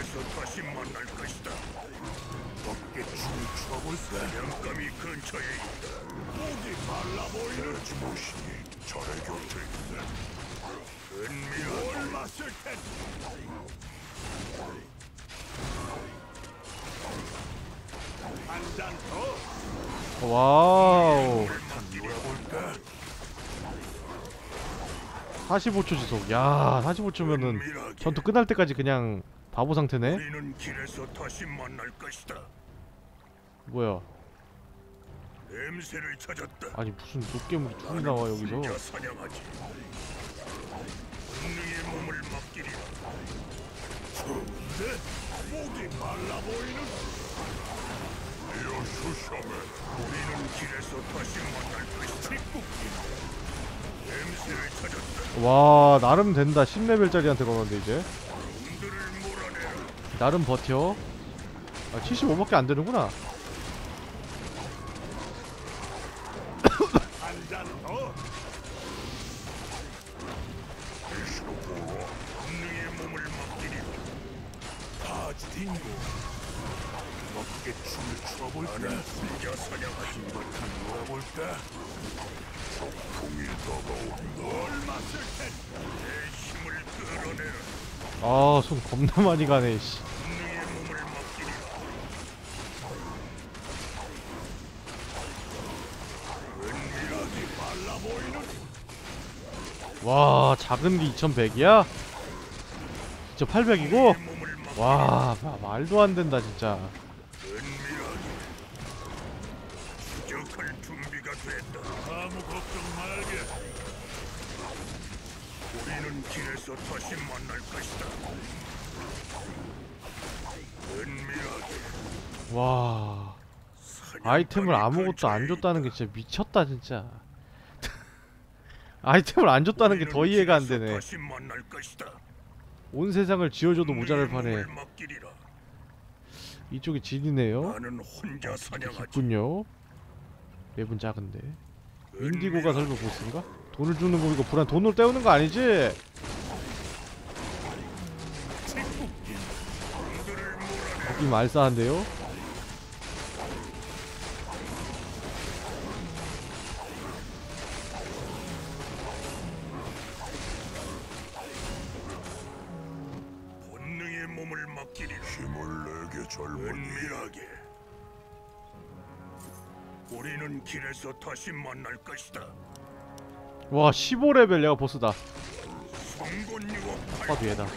와우 놀아볼까? 45초 지속 야 45초면은 은밀하게. 전투 끝날 때까지 그냥 바보 상태네. 뭐야. 아니 무슨 녹괴물이 둘이 나와 여기서 와 나름 된다. 10레벨짜리한테 걸었는데 이제. 나름 버텨. 아 75밖에 안 되는구나 겁나 많이 가네 씨. 와 작은 게 2100이야? 진짜 800이고? 몸을 맡와 마- 말도 안 된다 진짜. 우리는 길에서 다시 만날 것이다. 와 아이템을 아무것도 안 줬다는 게 진짜 미쳤다 진짜 [LAUGHS] 아이템을 안 줬다는 게 더 이해가 안 되네. 온 세상을 지어줘도 모자랄 판에. 이쪽이 진이네요 사냥하지. 깊군요 맵은 작은데 인디고가 설마 보스인가? 돈을 주는 거 이거 불안 돈으로 때우는 거 아니지? 거기 말싸한데요? 우리는 길에서 다시 만날 것이다. 와 15레벨 내가 보스다. 아 뒤에다.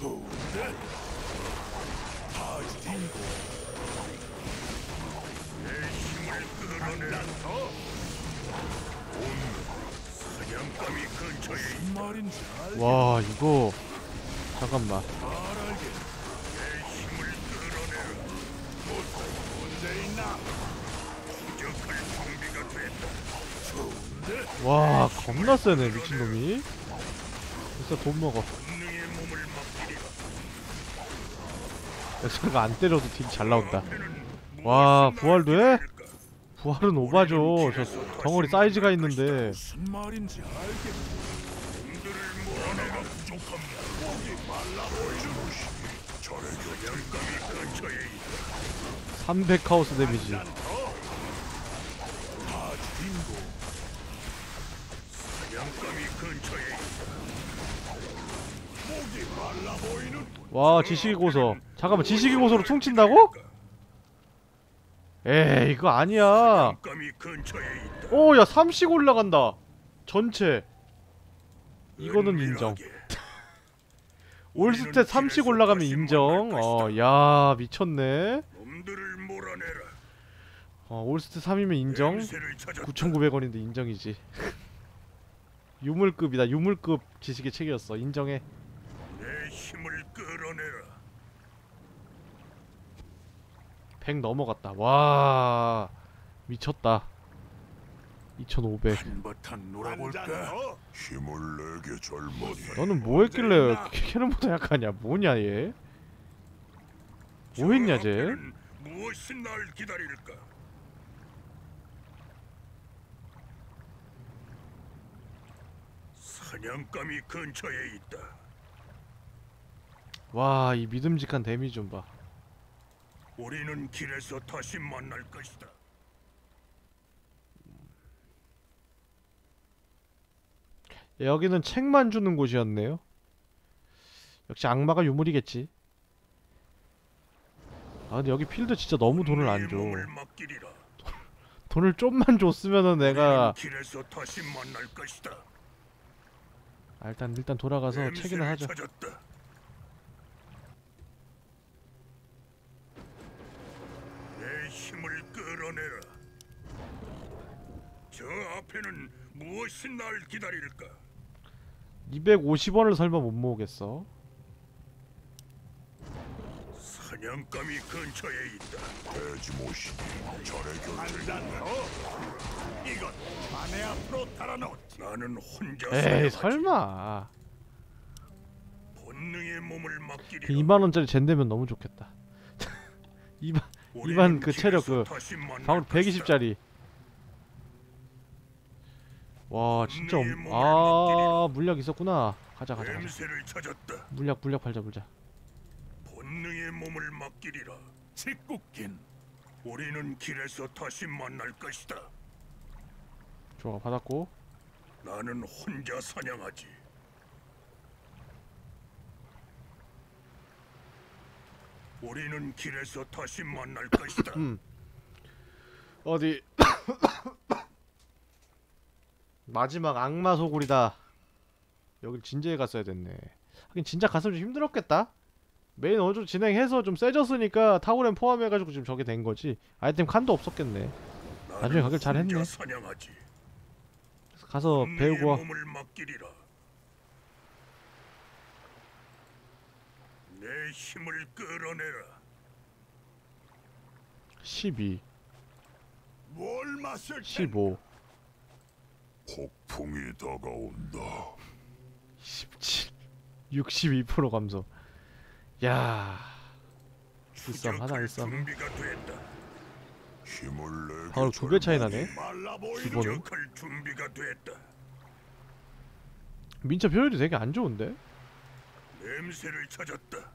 좋은데? 하지 딩 와 겁나 세네 미친놈이 진짜 돈 먹어. 엑스가 안 때려도 딜 잘 나온다 와, 부활도 날 해? 부활은 오바죠 저 덩어리 사이즈가 있는데 무슨 말인지 알게. 놈들을 몰아내가 부족합니다. 목이 말라 보이는 절의 곁에 사냥감이 근처에 있다. 300 카오스 데미지 하지 딩고. 사냥감이 근처에 있다. 목이 말라 보이는 와 지식의 고서 잠깐만 지식의 고서로 퉁친다고? 에이 이거 아니야. 오야 3씩 올라간다 전체 이거는 인정. [LAUGHS] 올스탯 3씩 올라가면 인정 어야 미쳤네. 어 올스탯 3이면 인정 냄새를 찾았다. 9,900원인데 인정이지 [LAUGHS] 유물급이다 유물급 지식의 책이었어 인정해 끌어내라. 100 넘어갔다. 와 미쳤다. 2,500. 한바탕 놀아볼까? 힘을 내게 젊은이. 너는 뭐 했길래 캐런보다 약하냐? 뭐냐 얘? 뭐 했냐 쟤? 무엇이 날 기다릴까? 사냥감이 근처에 있다. 와 이 믿음직한 데미지 좀 봐 우리는 길에서 다시 만날 것이다. 여기는 책만 주는 곳이었네요 역시 악마가 유물이겠지 아 근데 여기 필드 진짜 너무 돈을 안줘 몸을 맡기리라. [LAUGHS] 돈을 좀만 줬으면은 내가. 아, 일단 일단 돌아가서 책이나 하자 저 앞에는 무엇이 날 기다릴까? 250원을 설마 못 모으겠어 사냥감이 근처에 있다. 돼지 모시니 전의 곁에 한잔 더. 이건 자네 앞으로 달아놓지. 나는 혼자 에이. 설마 본능의 몸을 그 맡기리라. 2만 원짜리 젠되면 너무 좋겠다 [LAUGHS] 2만 우리는 이만 그 체력 그 방울 것이다. 120짜리 와 진짜 엄... 분명히 몸을 아 물약 있었구나 가자 가자 가자. 물약 물약 팔자 물자 본능의 몸을 맡기리라. 짓궂긴 우리는 길에서 다시 만날 것이다. 좋아 받았고 나는 혼자 사냥하지. 우리는 길에서 다시 만날 것이다. 음. 어디 [COUGHS] 마지막 악마 소굴이다. 여길 진지에 갔어야 됐네. 하긴 진짜 갔으면 좀 힘들었겠다. 메인 어느 정도 진행해서 좀 세졌으니까 타고렌 포함해가지고 지금 저게 된 거지. 아이템 칸도 없었겠네. 나중에 가길 잘했네. 가서 배우고 와. 내 힘을 끌어내라. 12뭘 마실 텐15 폭풍이 다가온다. 17 62% 감소 야. 힘을 내게 바로 두 배 차이 나네 기본은. 민첩 효율이 되게 안 좋은데 냄새를 찾았다.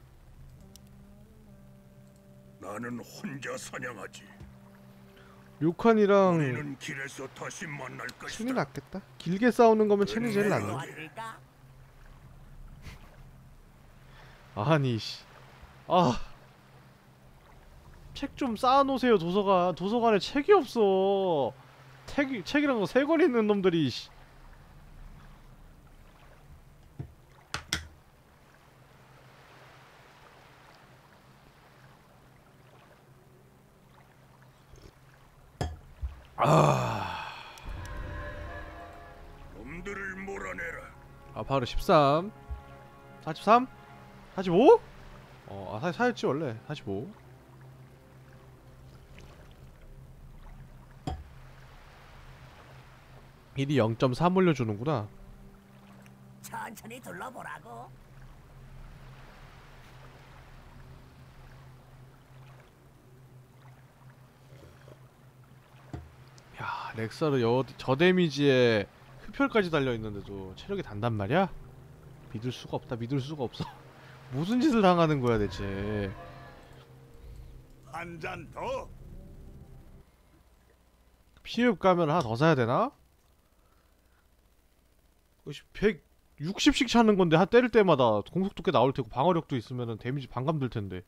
나는 혼자 사냥하지. 만날 첸이. 낫겠다 길게 싸우는 거면 첸이 제일 낫네? [LAUGHS] 아니 씨. 아. 책 좀 쌓아놓으세요 도서관 도서관에 책이 없어 책, 책이란 거세 권 있는 놈들이 씨. 아, 놈들을 몰아내라. 아 바로 13 43 45 어, 아, 사, 사였지 원래. 45 일이 0.3 올려주는구나. 천천히 둘러보라고. 야 렉사르 여, 저 데미지에 흡혈까지 달려있는데도 체력이 단단 말이야? 믿을 수가 없다 믿을 수가 없어 [LAUGHS] 무슨 짓을 당하는 거야 대체 한 잔 더. 피흡 가면 하나 더 사야 되나? 160씩 차는 건데 한 때릴 때마다 공속도꽤 나올 테고 방어력도 있으면 데미지 반감 들 텐데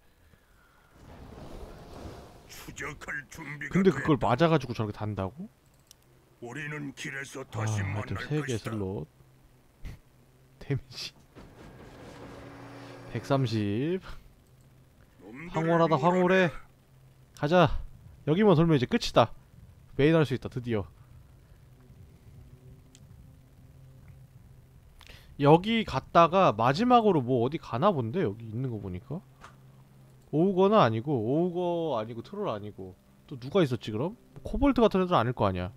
근데. 그걸 맞아가지고 저렇게 단다고? 우리는 길에서 아 다시 하여튼 만날 3개 것이다. 슬롯. [LAUGHS] 데미지. 130 놈들을 황홀하다 황홀해. 가자. 여기만 돌면 이제 끝이다. 메인 할 수 있다 드디어. 여기 갔다가 마지막으로 뭐 어디 가나 본데 여기 있는 거 보니까? 오우거는 아니고 오우거 아니고 트롤 아니고. 또 누가 있었지 그럼? 코볼트 같은 애들 아닐 거 아니야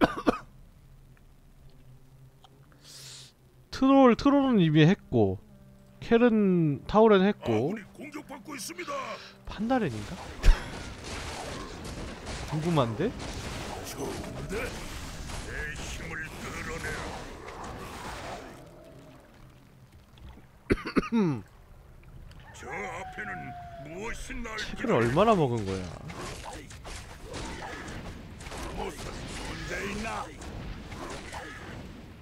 [COUGHS] 트롤 트롤은 이미 했고 켈은 타우렌 했고. 판다렌인가? [LAUGHS] 궁금한데? [COUGHS] 책을 얼마나 먹은 거야? 문제 있나?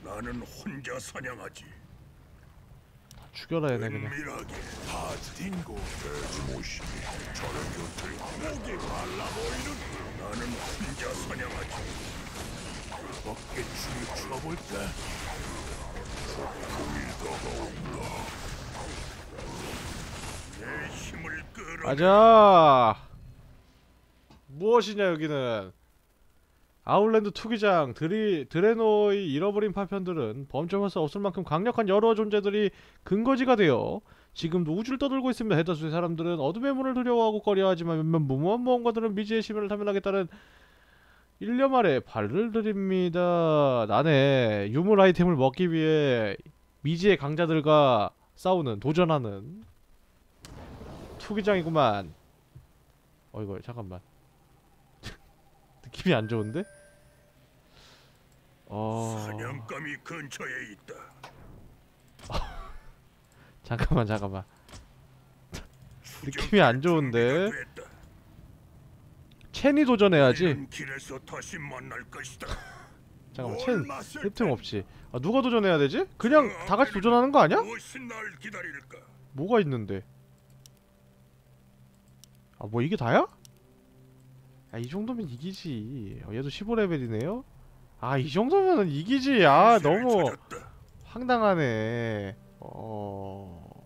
나는 혼자 사냥하지. 죽여라 얘네 그냥. 은밀하게 하드딩고 돼지모심이 저런 곁을 목이 말라 보이는 나는 혼자 사냥하지. 어깨 춤을 춰볼까? 폭풍이 다가온다. 내 힘을 끌어. 가자. 무엇이냐 여기는 아울랜드 투기장 드리 드레노의 잃어버린 파편들은 수 없을 만큼 강력한 여러 존재들이 근거지가 되어 지금도 우주를 떠돌고 있으며 대다수의 사람들은 어둠의 문을 두려워하고 꺼려하지만 몇몇 무모한 모험가들은 미지의 시민을 탐험하겠다는 일념 아래 발을 들입니다. 나네 유물 아이템을 먹기 위해 미지의 강자들과 싸우는 도전하는 투기장이구만. 어이구 잠깐만. [LAUGHS] 느낌이 안 좋은데? 어 사냥감이 근처에 있다. [LAUGHS] 잠깐만 잠깐만. 느낌이 안 좋은데? 첸이 도전해야지. [LAUGHS] 잠깐만 뭘첸 흡틈 없이. 아 누가 도전해야 되지? 그냥 다 같이 도전하는 거 아니야? 뭐가 있는데? 아 뭐 이게 다야? 아 이 정도면 이기지. 어, 얘도 15레벨이네요. 아 이 정도면 이기지. 아 너무. 황당하네. 어...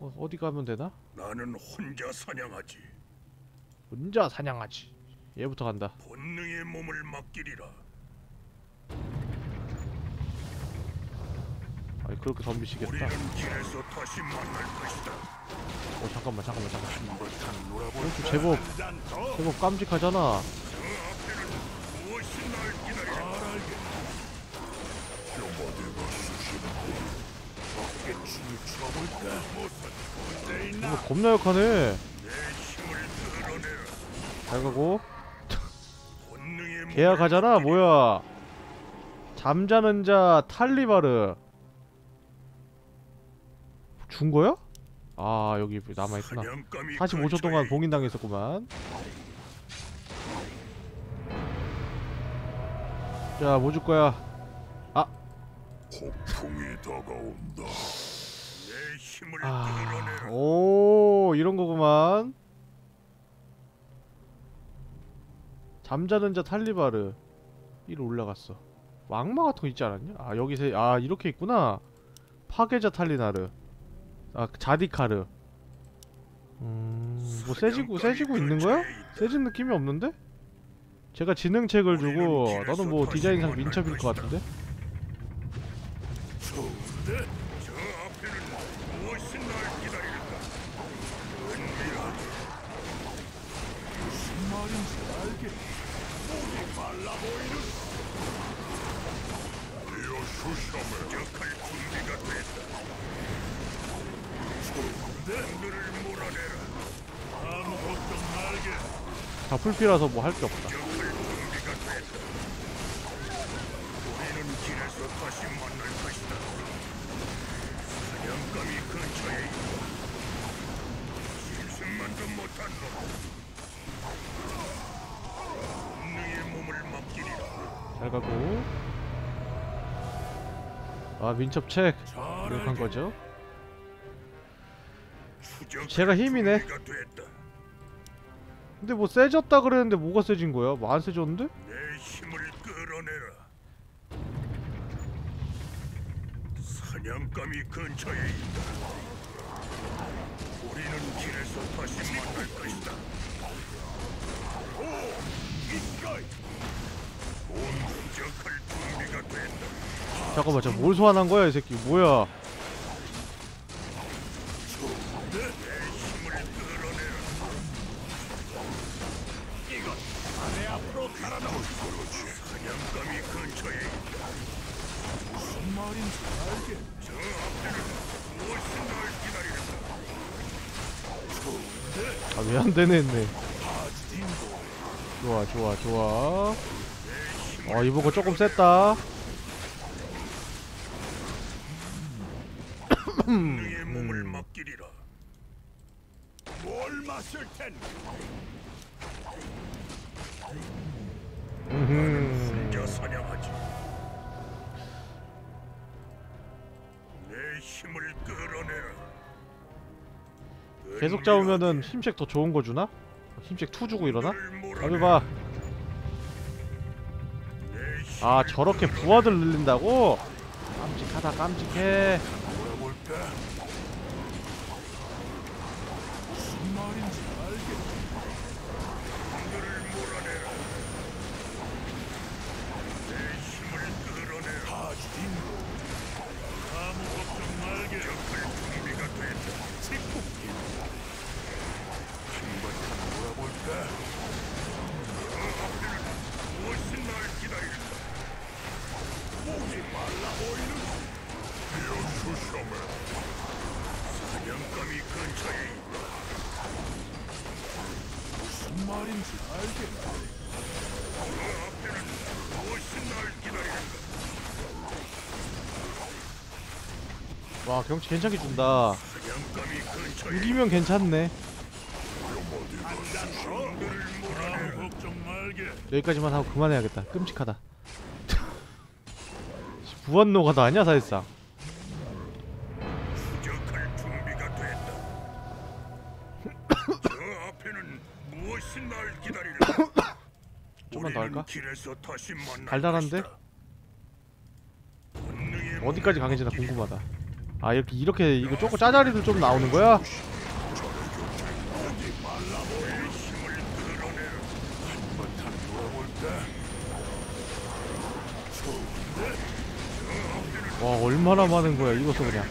어 어디 가면 되나? 나는 혼자 사냥하지. 혼자 사냥하지. 얘부터 간다. 본능의 몸을 맡기리라. 아니 그렇게 덤비시겠다. 어 잠깐만 잠깐만 잠깐만. 이것도 제법 제법 깜찍하잖아. 이거 겁나 드러내라. 잘 가고. 맡기리라. 뭐야? 잠자는 자 탈리바르. 준 거야? 아 여기 남아 있구나. 사냥감이 45초 동안 봉인당했었구만. 자, 뭐 줄 거야? 폭풍이 다가온다. 아. 오, 이런 거구만. 잠자는 자 탈리바르 1 올라갔어. 왕마 같은 거 있지 않았냐? 아, 여기 세, 아, 이렇게 있구나. 파괴자 탈리나르. 아, 자디카르. 음, 뭐 세지고 세지고 있는 거야? 세진 느낌이 없는데? 제가 지능책을 주고 너는 뭐 디자인상 민첩일 것 같은데? 본능의 몸을 맡기리라. 잘 가고. 아, 민첩책. 이렇게 한 거죠? 제가 힘이네. 근데 뭐 세졌다 그랬는데 뭐가 세진 거야? 뭐 안 세졌는데? 내 힘을 끌어내라. 사냥감이 근처에 있다. 우리는 길에서 다시 만날 것이다. 오, 이까이. 온 부적할 준비가 됐다. 잠깐만, 저뭘 소환한 거야, 이 새끼? 뭐야? 왜 안 되네 했네. 좋아, 좋아, 좋아. 어, 이번 거 조금 셌다. 본능의 몸을 맡기리라. 뭘 마실 텐데? 음흠. 혼자 사냥하지. 내 힘을 끌어내라. 계속 잡으면은 힘색 더 좋은 거 주나? 힘색 2 주고 이러나? 빨리 봐. 아 저렇게 부하들 늘린다고? 깜찍하다 깜찍해. 돌아볼까? 무슨 말인지 알겠다. 힘을 끌어내라. 아주인고 아무 걱정 말게. 적을 준비가 됐다. 한바탕 돌아볼까? 무엇이 날 기다릴까? 오지 말라 보이는 수셔매. 사냥감이 근처에 있다. 무슨 말인지 알겠다. 무엇이 날 기다릴까? 와 경치 괜찮게 준다. 사냥감이 근처에 6이면 괜찮네. 여기까지만 하고 그만해야겠다. 끔찍하다. [LAUGHS] 부안노가 다 아니야 사실상. 좀만 [COUGHS] [COUGHS] 더 할까? 달달한데? 어디까지 강해지나. 궁금하다. 아 이렇게 이렇게 이거 조금 짜자리도 좀 나오는 거야? 와 얼마나 많은 거야 이것도 그냥.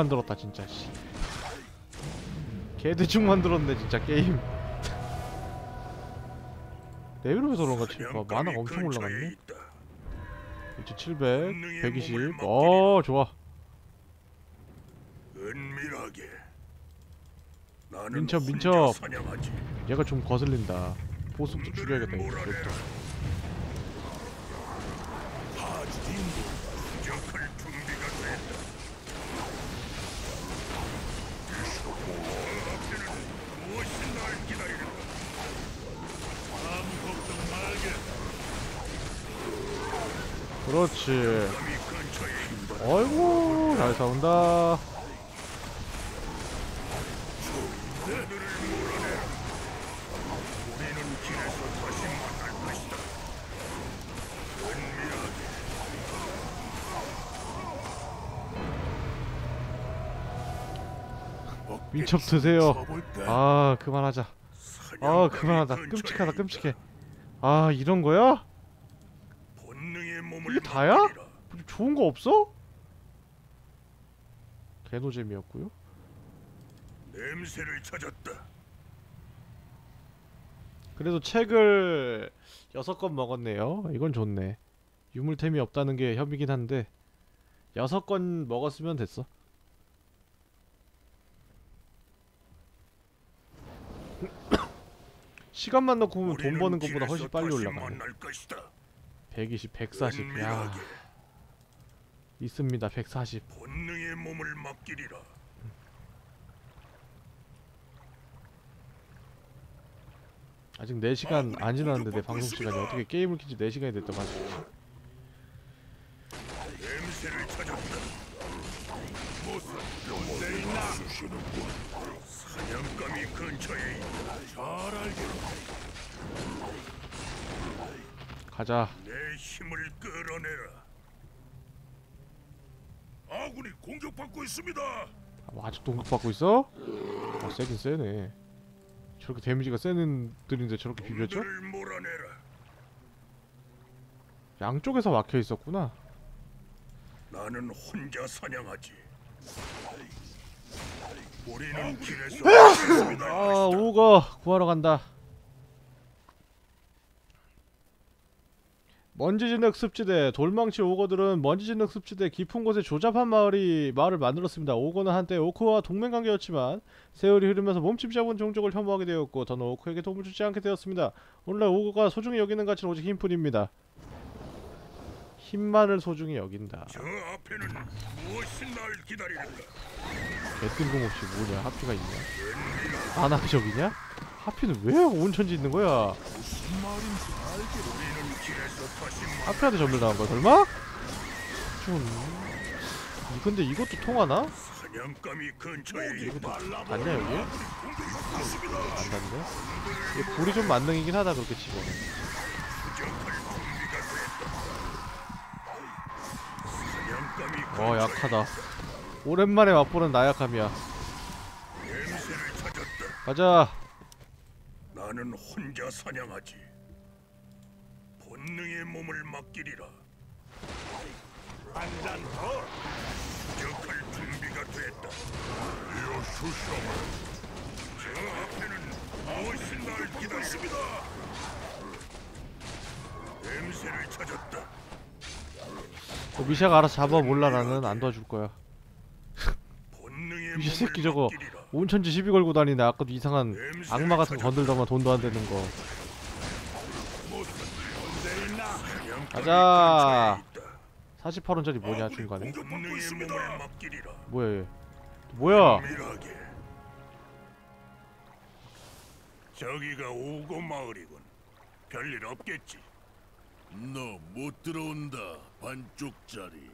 만들었다 진짜. 씨. 개 대충 만들었네 진짜 게임. [LAUGHS] 레벨업에서 그런가 치니까 만화가 엄청 올라갔네. 있다. 2700, 120. 어 좋아. 은밀하게. 민첩, 민첩. 얘가 좀 거슬린다. 보습도 줄여야겠다. 이것도. 추적할 준비가 됐다. 무엇이 날 기다리는가? 아무 걱정 말게. 그렇지. 어이구 잘 싸운다. 민첩 드세요. 아 그만하자. 아 그만하다. 끔찍하다. 끔찍해. 아 이런 거야? 이게 다야? 뭐 좋은 거 없어? 개노잼이었고요. 냄새를 찾았다. 그래도 책을 여섯 권 먹었네요. 이건 좋네. 유물템이 없다는 게 협이긴 한데 여섯 권 먹었으면 됐어. [COUGHS] 시간만 넣고 보면 돈 버는 것보다 훨씬 빨리 올라가네. 120, 140. 야. 있습니다. 140. 본능의 몸을 맡기리라. 아직 4시간 안 지났는데 내 방송 시간이 어떻게 게임을 키지 4시간이 됐다 가지고 냄새를 찾았다. 무슨 존재나 사냥감이 근처에 있다. 잘 알겠다. 가자 내 힘을 끌어내라. 아군이 공격받고 있습니다. 아, 아직 동격받고 있어? 아 세긴 세네 저렇게 데미지가 센 들인데 저렇게 몰아내라. 양쪽에서 막혀 있었구나 나는 혼자 사냥하지. 우리는 길에서. 아 오거 구하러 간다 먼지진흙 습지대 돌망치 오거들은 먼지진흙 습지대 깊은 곳에 조잡한 마을이 마을을 만들었습니다. 오거는 한때 오크와 동맹관계였지만 세월이 흐르면서 몸집 잡은 종족을 혐오하게 되었고 더는 오크에게 도움을 주지 않게 되었습니다. 오늘날 오거가 소중히 여기는 가치는 오직 힘뿐입니다. 힘만을 소중히 여긴다. 저 앞에는 무엇이 날 기다리는가? 개뜬금없이 뭐냐 하피가 있냐? 아나적이냐? 하피는 왜 온천지 있는 거야? 우리는 길에서 다시 만 하피한테 전멸 당한 거야 설마? 좀... 이- 근데 이것도 통하나? 사냥감이 근처에 있다. 닿냐 여기? 안 닿네? 이게 불이 좀 만능이긴 하다 그렇게. 사냥감이 어 약하다 오랜만에 맛보는 나약함이야. 가자 나는 혼자 사냥하지. 본능의 몸을 맡기리라. 한 잔 더. 부적할 준비가 됐다. 저 앞에는 무엇이 날 기다립니다. 냄새를 찾았다. 어, 미샤가 알아서 잡아 몰라 나는 안 도와줄 거야 몸을 새끼 저거. 온천지 시비 걸고 다니네 아까도 이상한 악마 같은 거. 건들더만 돈도 안 되는 거 가자. 근처에 있다. 48원짜리 뭐냐 중간에. 뭐야 얘 뭐야. 저기가 오고 마을이군. 별일 없겠지. 너 못 들어온다 반쪽짜리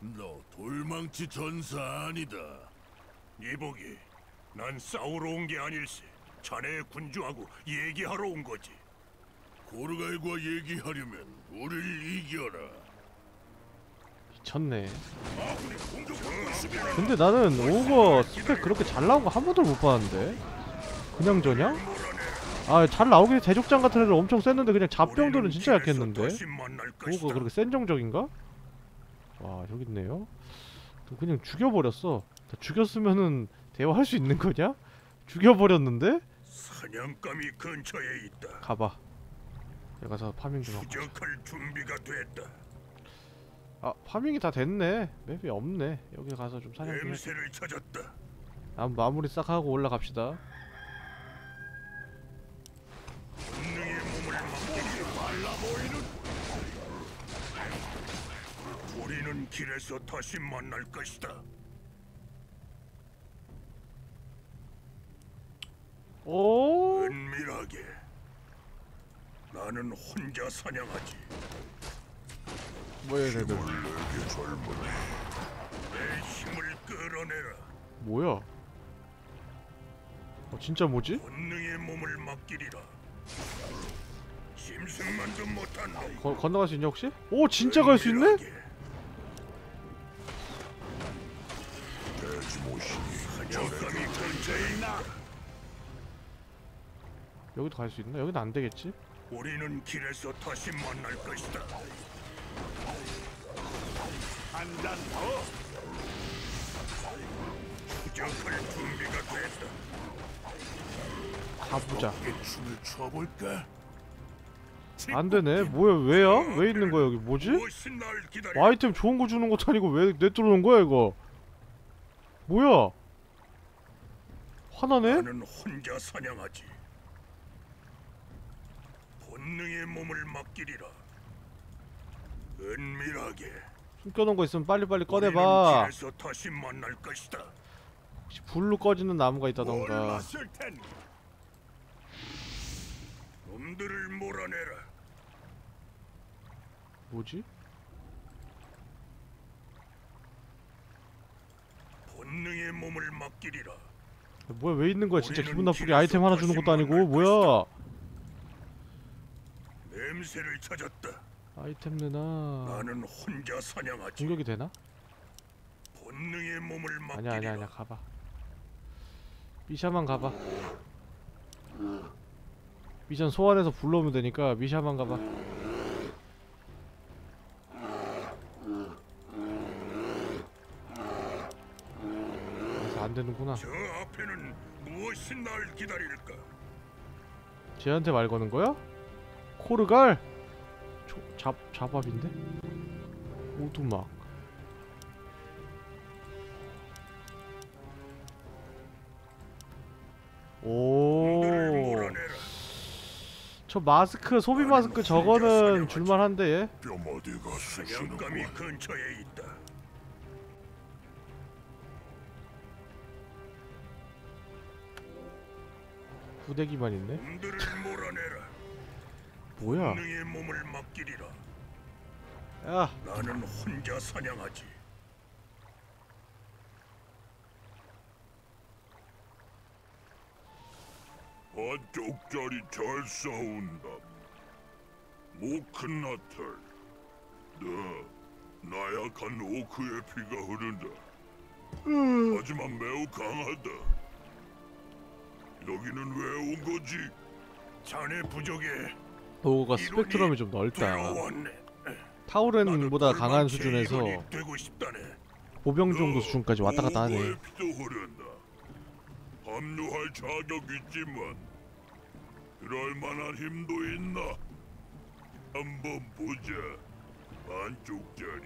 너 돌망치 전사 아니다 이보기, 난 싸우러 온 게 아닐세. 자네 군주하고 얘기하러 온 거지. 고르갈과 얘기하려면 우릴 이겨라 미쳤네. 근데 나는 오버 스펙 그렇게 잘 나온 거 한 번도 못 봤는데 그냥 저냥? 아 잘 나오긴 해. 대족장 같은 애들 엄청 셌는데 그냥 잡병들은 진짜 약했는데 오버가 그렇게 센 정적인가? 와 여기 있네요 또 그냥 죽여버렸어 다 죽였으면은 대화할 수 있는 거냐? 죽여버렸는데? 사냥감이 근처에 있다. 가봐 여기 가서 파밍 좀 하고 부적할 준비가 됐다. 아 파밍이 다 됐네 맵이 없네 여기 가서 좀 사냥 좀 해. 냄새를 찾았다. 아, 마무리 싹 하고 올라갑시다 본능의 몸을 맡기지 말라 보이는. 우리는 길에서 다시 만날 것이다. 오 은밀하게. 나는 혼자 사냥하지. 뭐야 얘네들 젊은이. 내 힘을 끌어내라. 뭐야 어 진짜 뭐지? 본능의 몸을 맡기리라. 심승만도 못한 놈. 거, 건너갈 수 있냐 혹시? 오 진짜 갈 수 있네? 여기도 갈 수 있나? 여기는 안 되겠지? 우리는 길에서 다시 만날 것이다. 한 잔 더. 부적할 준비가 됐다. 가보자 춤을 춰볼까? 안 되네 뭐야 왜야? 왜 있는 거야 여기 뭐지? 기다려? 아이템 좋은 거 주는 것도 아니고 왜 내뚫어놓은 거야 이거 뭐야 화나네? 나는 혼자 사냥하지. 본능의 몸을 맡기리라. 은밀하게. 숨겨놓은 거 있으면 빨리빨리 꺼내봐 길에서 다시 만날 것이다. 혹시 불로 꺼지는 나무가 뭘 있다던가. 놈들을 몰아내라. 뭐지? 본능의 몸을 맡기리라. 뭐야 왜 있는 거야 진짜 기분 나쁘게 아이템 하나 주는 것도 아니고 뭐야 냄새를 찾았다. 아이템 내놔 나는 혼자 사냥하지. 공격이 되나? 본능의 몸을 맡기리라. 아니야 아니야 아니야 가봐 미샤만 가봐 미션 소환해서 불러오면 되니까 미샤만 가봐 그래서 안 되는구나 저 앞에는 무엇이 날 기다릴까? 쟤한테 말 거는 거야? 코르갈? 조, 잡, 잡압인데? 오두막 놈들을 오. 몰아내라. 저 마스크 소비 마스크 저거는 줄만한데 얘? 뼈머리가. 근처에 있다. 부대기만 있네. 뭐야? 본능의 몸을 맡기리라. 야, 나는 혼자 사냥하지. 반쪽짜리 잘 싸운다. 모크나틀. 너 나약한 오크의 피가 흐른다. 하지만 매우 강하다. 여기는 왜 온 거지? 자네 부족에 너가 스펙트럼이 좀 넓다. 타우렌보다 강한 수준에서. 보병 정도 수준까지 왔다 갔다 하네. 합류할 자격 있지만 그럴 만한 힘도 있나? 한번 보자. 반쪽짜리.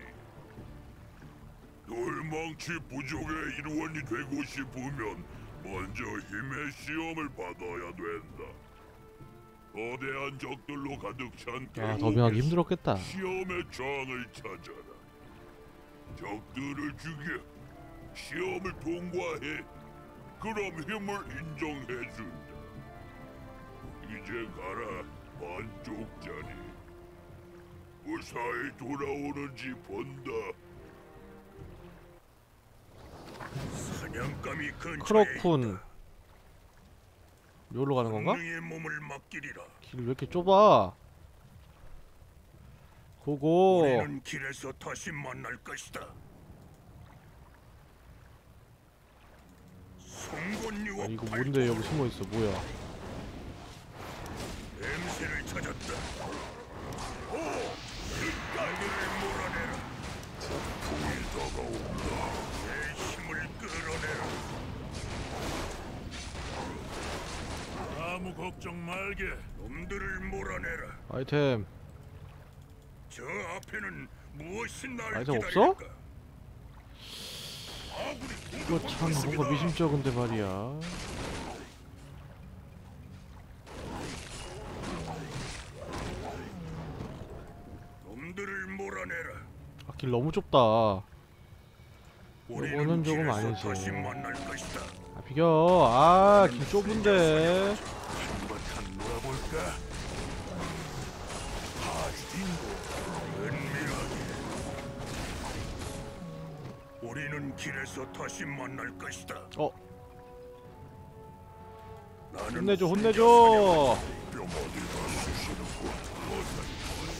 돌망치 부족의 일원이 되고 싶으면 먼저 힘의 시험을 받아야 된다. 거대한 적들로 가득 찬 야, 계곡에서 힘들었겠다. 시험의 장을 찾아라. 적들을 죽여 시험을 통과해. 그럼 힘을 인정해준다. 이제 가라, 반쪽짜리. 무사히 돌아오는지 본다. 사냥감이 근처에 크로쿤. 있다. 여기로 가는 건가? 본능의 몸을 맡기리라. 길왜 이렇게 좁아? 고고. 우리는 길에서 다시 만날 것이다. 아, 이거 뭔데 여기 숨어 있어? 뭐야? 냄새를 찾았다. 오, 이까지를 몰아 아무 걱정 말게. 놈들을 몰아내라. 아이템. 저 앞에는 무엇이 날 아이템? 없어? 이거 참 뭔가 미심쩍은데 말이야. 놈들을 몰아내라. 아, 길 너무 좁다. 요거는 조금 아니지. 아, 비겨. 아, 길 좁은데. 한바탕 놀아볼까? 은밀하게. 우리는 길에서 다시 만날 것이다. 어, 혼내줘, 혼내줘. 뼈머리가 쑤시는군.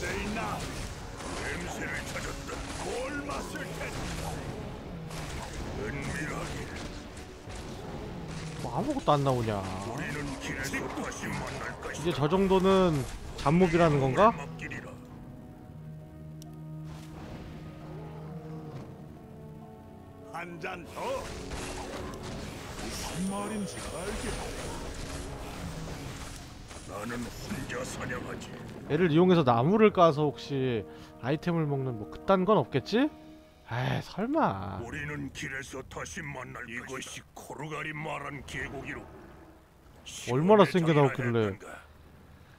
내 있나? 냄새를 찾았다. 뭘 맛을 텐데. 은밀하게. 뭐 아무것도 안 나오냐. 이제 저 정도는 잡몹이라는 건가? 한 잔 더. 무슨 말인지 알겠다. 나는 혼자 사냥하지. 얘를 이용해서 나무를 까서 혹시 아이템을 먹는 뭐 그딴 건 없겠지? 에이 설마 우리는 길에서 다시 만날 이것이 코르갈이 말한 계곡이로. 얼마나 센게 나왔길래.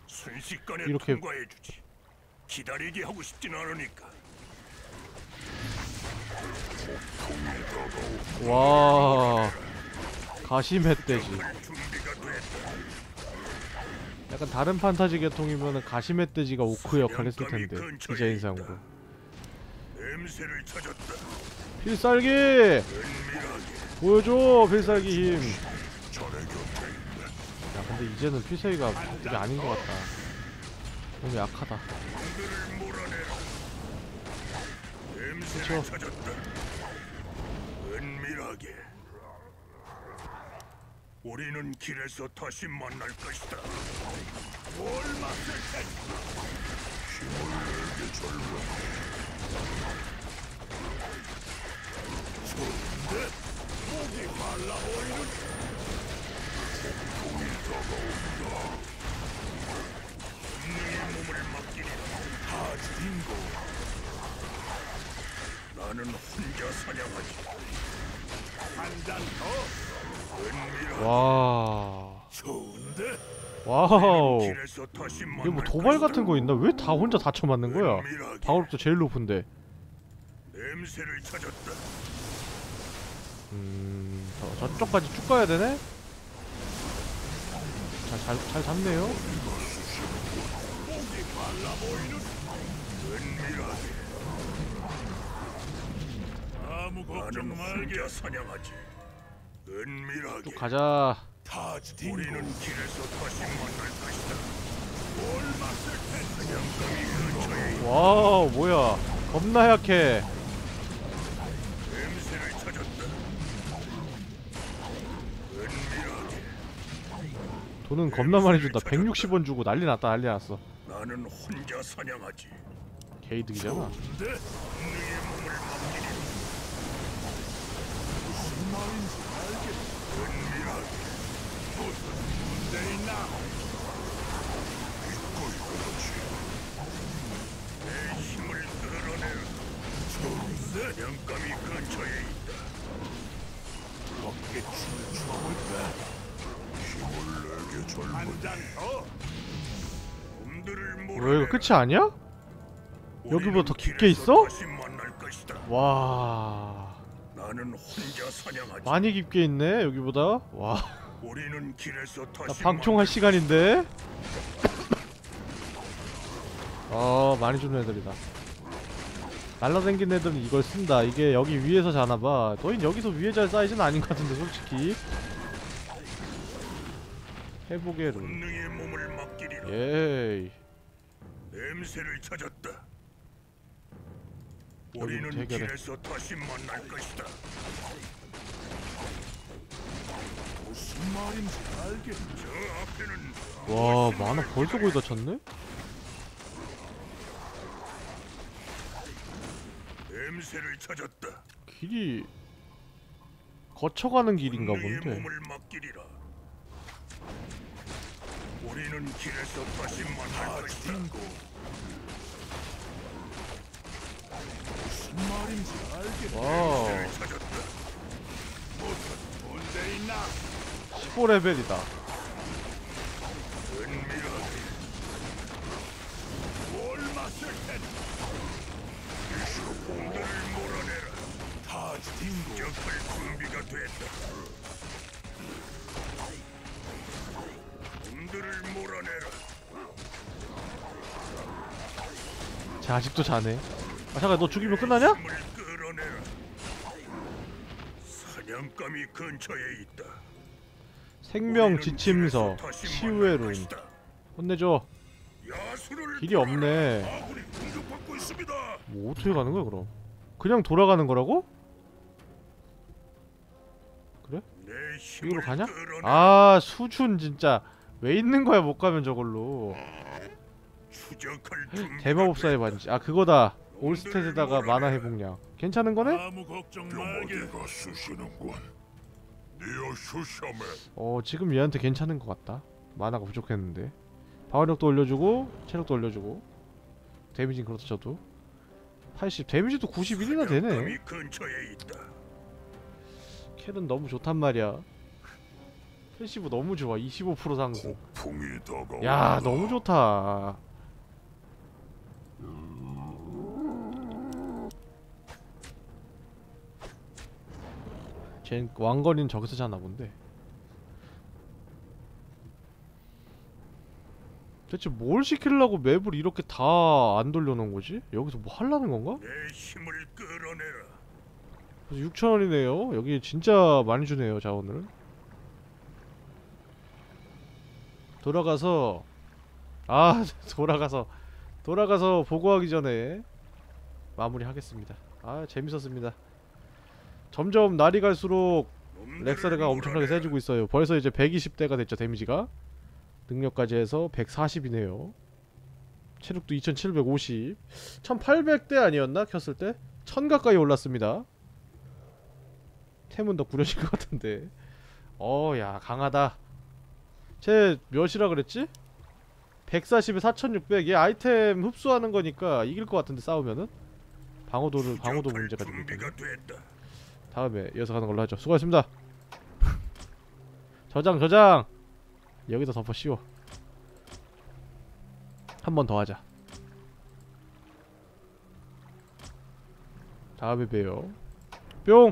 순식간에 이렇게- 통과해 주지. 기다리게 하고 싶진 않으니까. 와 가심 멧돼지 할 준비가 됐다. 약간 다른 판타지 계통이면 가심 멧돼지가 오크 역할 했을 텐데 디자인상으로 냄새를 찾았다. 필살기 보여줘 필살기 힘 근데 이제는 필살기가 이게 아닌 것 같다 너무 약하다 그쵸. 은밀하게. 우리는 길에서 다시 만날 것이다. 뭘 맡을 테니? 힘을 내게 젊은. 좋은데? 목이 말라 보이는. 폭풍이 다가온다. 분명히 몸을. 다 딩고. 나는 혼자 사냥하지. 한잔 더. 은밀하게. 와 좋은데? 와우 이게 뭐 만날 도발. 같은 거 있나? 왜 다 혼자 다쳐 맞는 거야? 방어력도 제일 높은데 냄새를 찾았다. 음... 저, 저쪽까지 쭉 가야 되네? 잘, 잘, 잘 잡네요. 아무 걱정 말게. 사냥하지. 은밀하게. 쭉 가자 우리는 길에서 다시 만날 것이다. 뭘 근처에 있다. 와우 뭐야 겁나 약해 냄새를 찾았다. 은밀하게. 돈은 겁나 많이 준다 160원 주고 난리 났다 난리 났어 나는 혼자 사냥하지. 몸을 맡기리. 무슨 말인지. 근처에 있다. 어깨 춤을? 힘을 내게 젊은 한 더. 왜. 이거 끝이 아니야? 여기보다 더 깊게 있어? 와. 많이 깊게 있네 여기보다 와 우리는 길에서 나 방총할 시간인데 어 많이 주는 애들이다 날라댕긴 애들은 이걸 쓴다 이게 여기 위에서 자나봐 너흰 여기서 위에 잘 사이즈는 아닌 것 같은데 솔직히 회복의 맡기리라. 예이 냄새를 찾았다. 우리는. 길에서 다시 만날 것이다. 무슨 말인지 알겠. 저 앞에는 와 만화 벌써 거의 다 찼네? 냄새를 찾았다. 길이 거쳐가는 길인가 본데. 우리는 길에서 다시 만날 것이다. 무슨 말인지 알겠. 와우 냄새를 찾았다. 문제 있나? 15레벨이다 은밀하게 뭘 맡을 테니? 놈들을 몰아내라. 타지 딩고 적할 준비가 됐다. 놈들을 몰아내라. 쟤 아직도 자네 아 잠깐 너 죽이면 끝나냐? 사냥감이 근처에 있다. 생명 지침서 치유의 룬. 혼내줘 길이. 없네. 뭐 어떻게 가는 거야 그럼 그냥 돌아가는 거라고? 내 힘을 여기로 가냐? 아 수준 진짜 왜 있는 거야 못 가면 저걸로 대마법사의. 반지 아 그거다 all stat에다가 마나 회복량 괜찮은 거네? 어 지금 얘한테 괜찮은 것 같다. 마나가 부족했는데. 방어력도 올려주고 체력도 올려주고. 데미지는 그렇다 쳐도. 80 데미지도 91이나 되네. 켈은 너무 좋단 말이야. passive 너무 좋아. 25% 상승. 야 너무 좋다 쟨 왕거리는 저기서 자나 본데 대체 뭘 시키려고 맵을 이렇게 다 안 돌려놓은 거지? 여기서 뭐 하려는 건가? 내 힘을 끌어내라. 그래서 6천원이네요 여기 진짜 많이 주네요 자원을 돌아가서 아 [LAUGHS] 돌아가서 돌아가서 보고하기 전에 마무리하겠습니다. 아 재밌었습니다. 점점 날이 갈수록 렉사르가 엄청나게 세지고 있어요. 벌써 이제 120대가 됐죠 데미지가. 능력까지 해서 140이네요. 체력도 2750. 1800대 아니었나 켰을 때? 1000 가까이 올랐습니다. 템은 더 구려진 것 같은데. 어야 강하다. 쟤 몇이라 그랬지? 140에 4600. 얘 아이템 흡수하는 거니까 이길 것 같은데 싸우면은. 방어도를 방어도 문제가 좀 있겠네. 다음에 이어서 가는 걸로 하죠. 수고하셨습니다. [LAUGHS] 저장 저장. 여기다 덮어 씌워. 한 번 더 하자. 다음에 봬요. 뿅.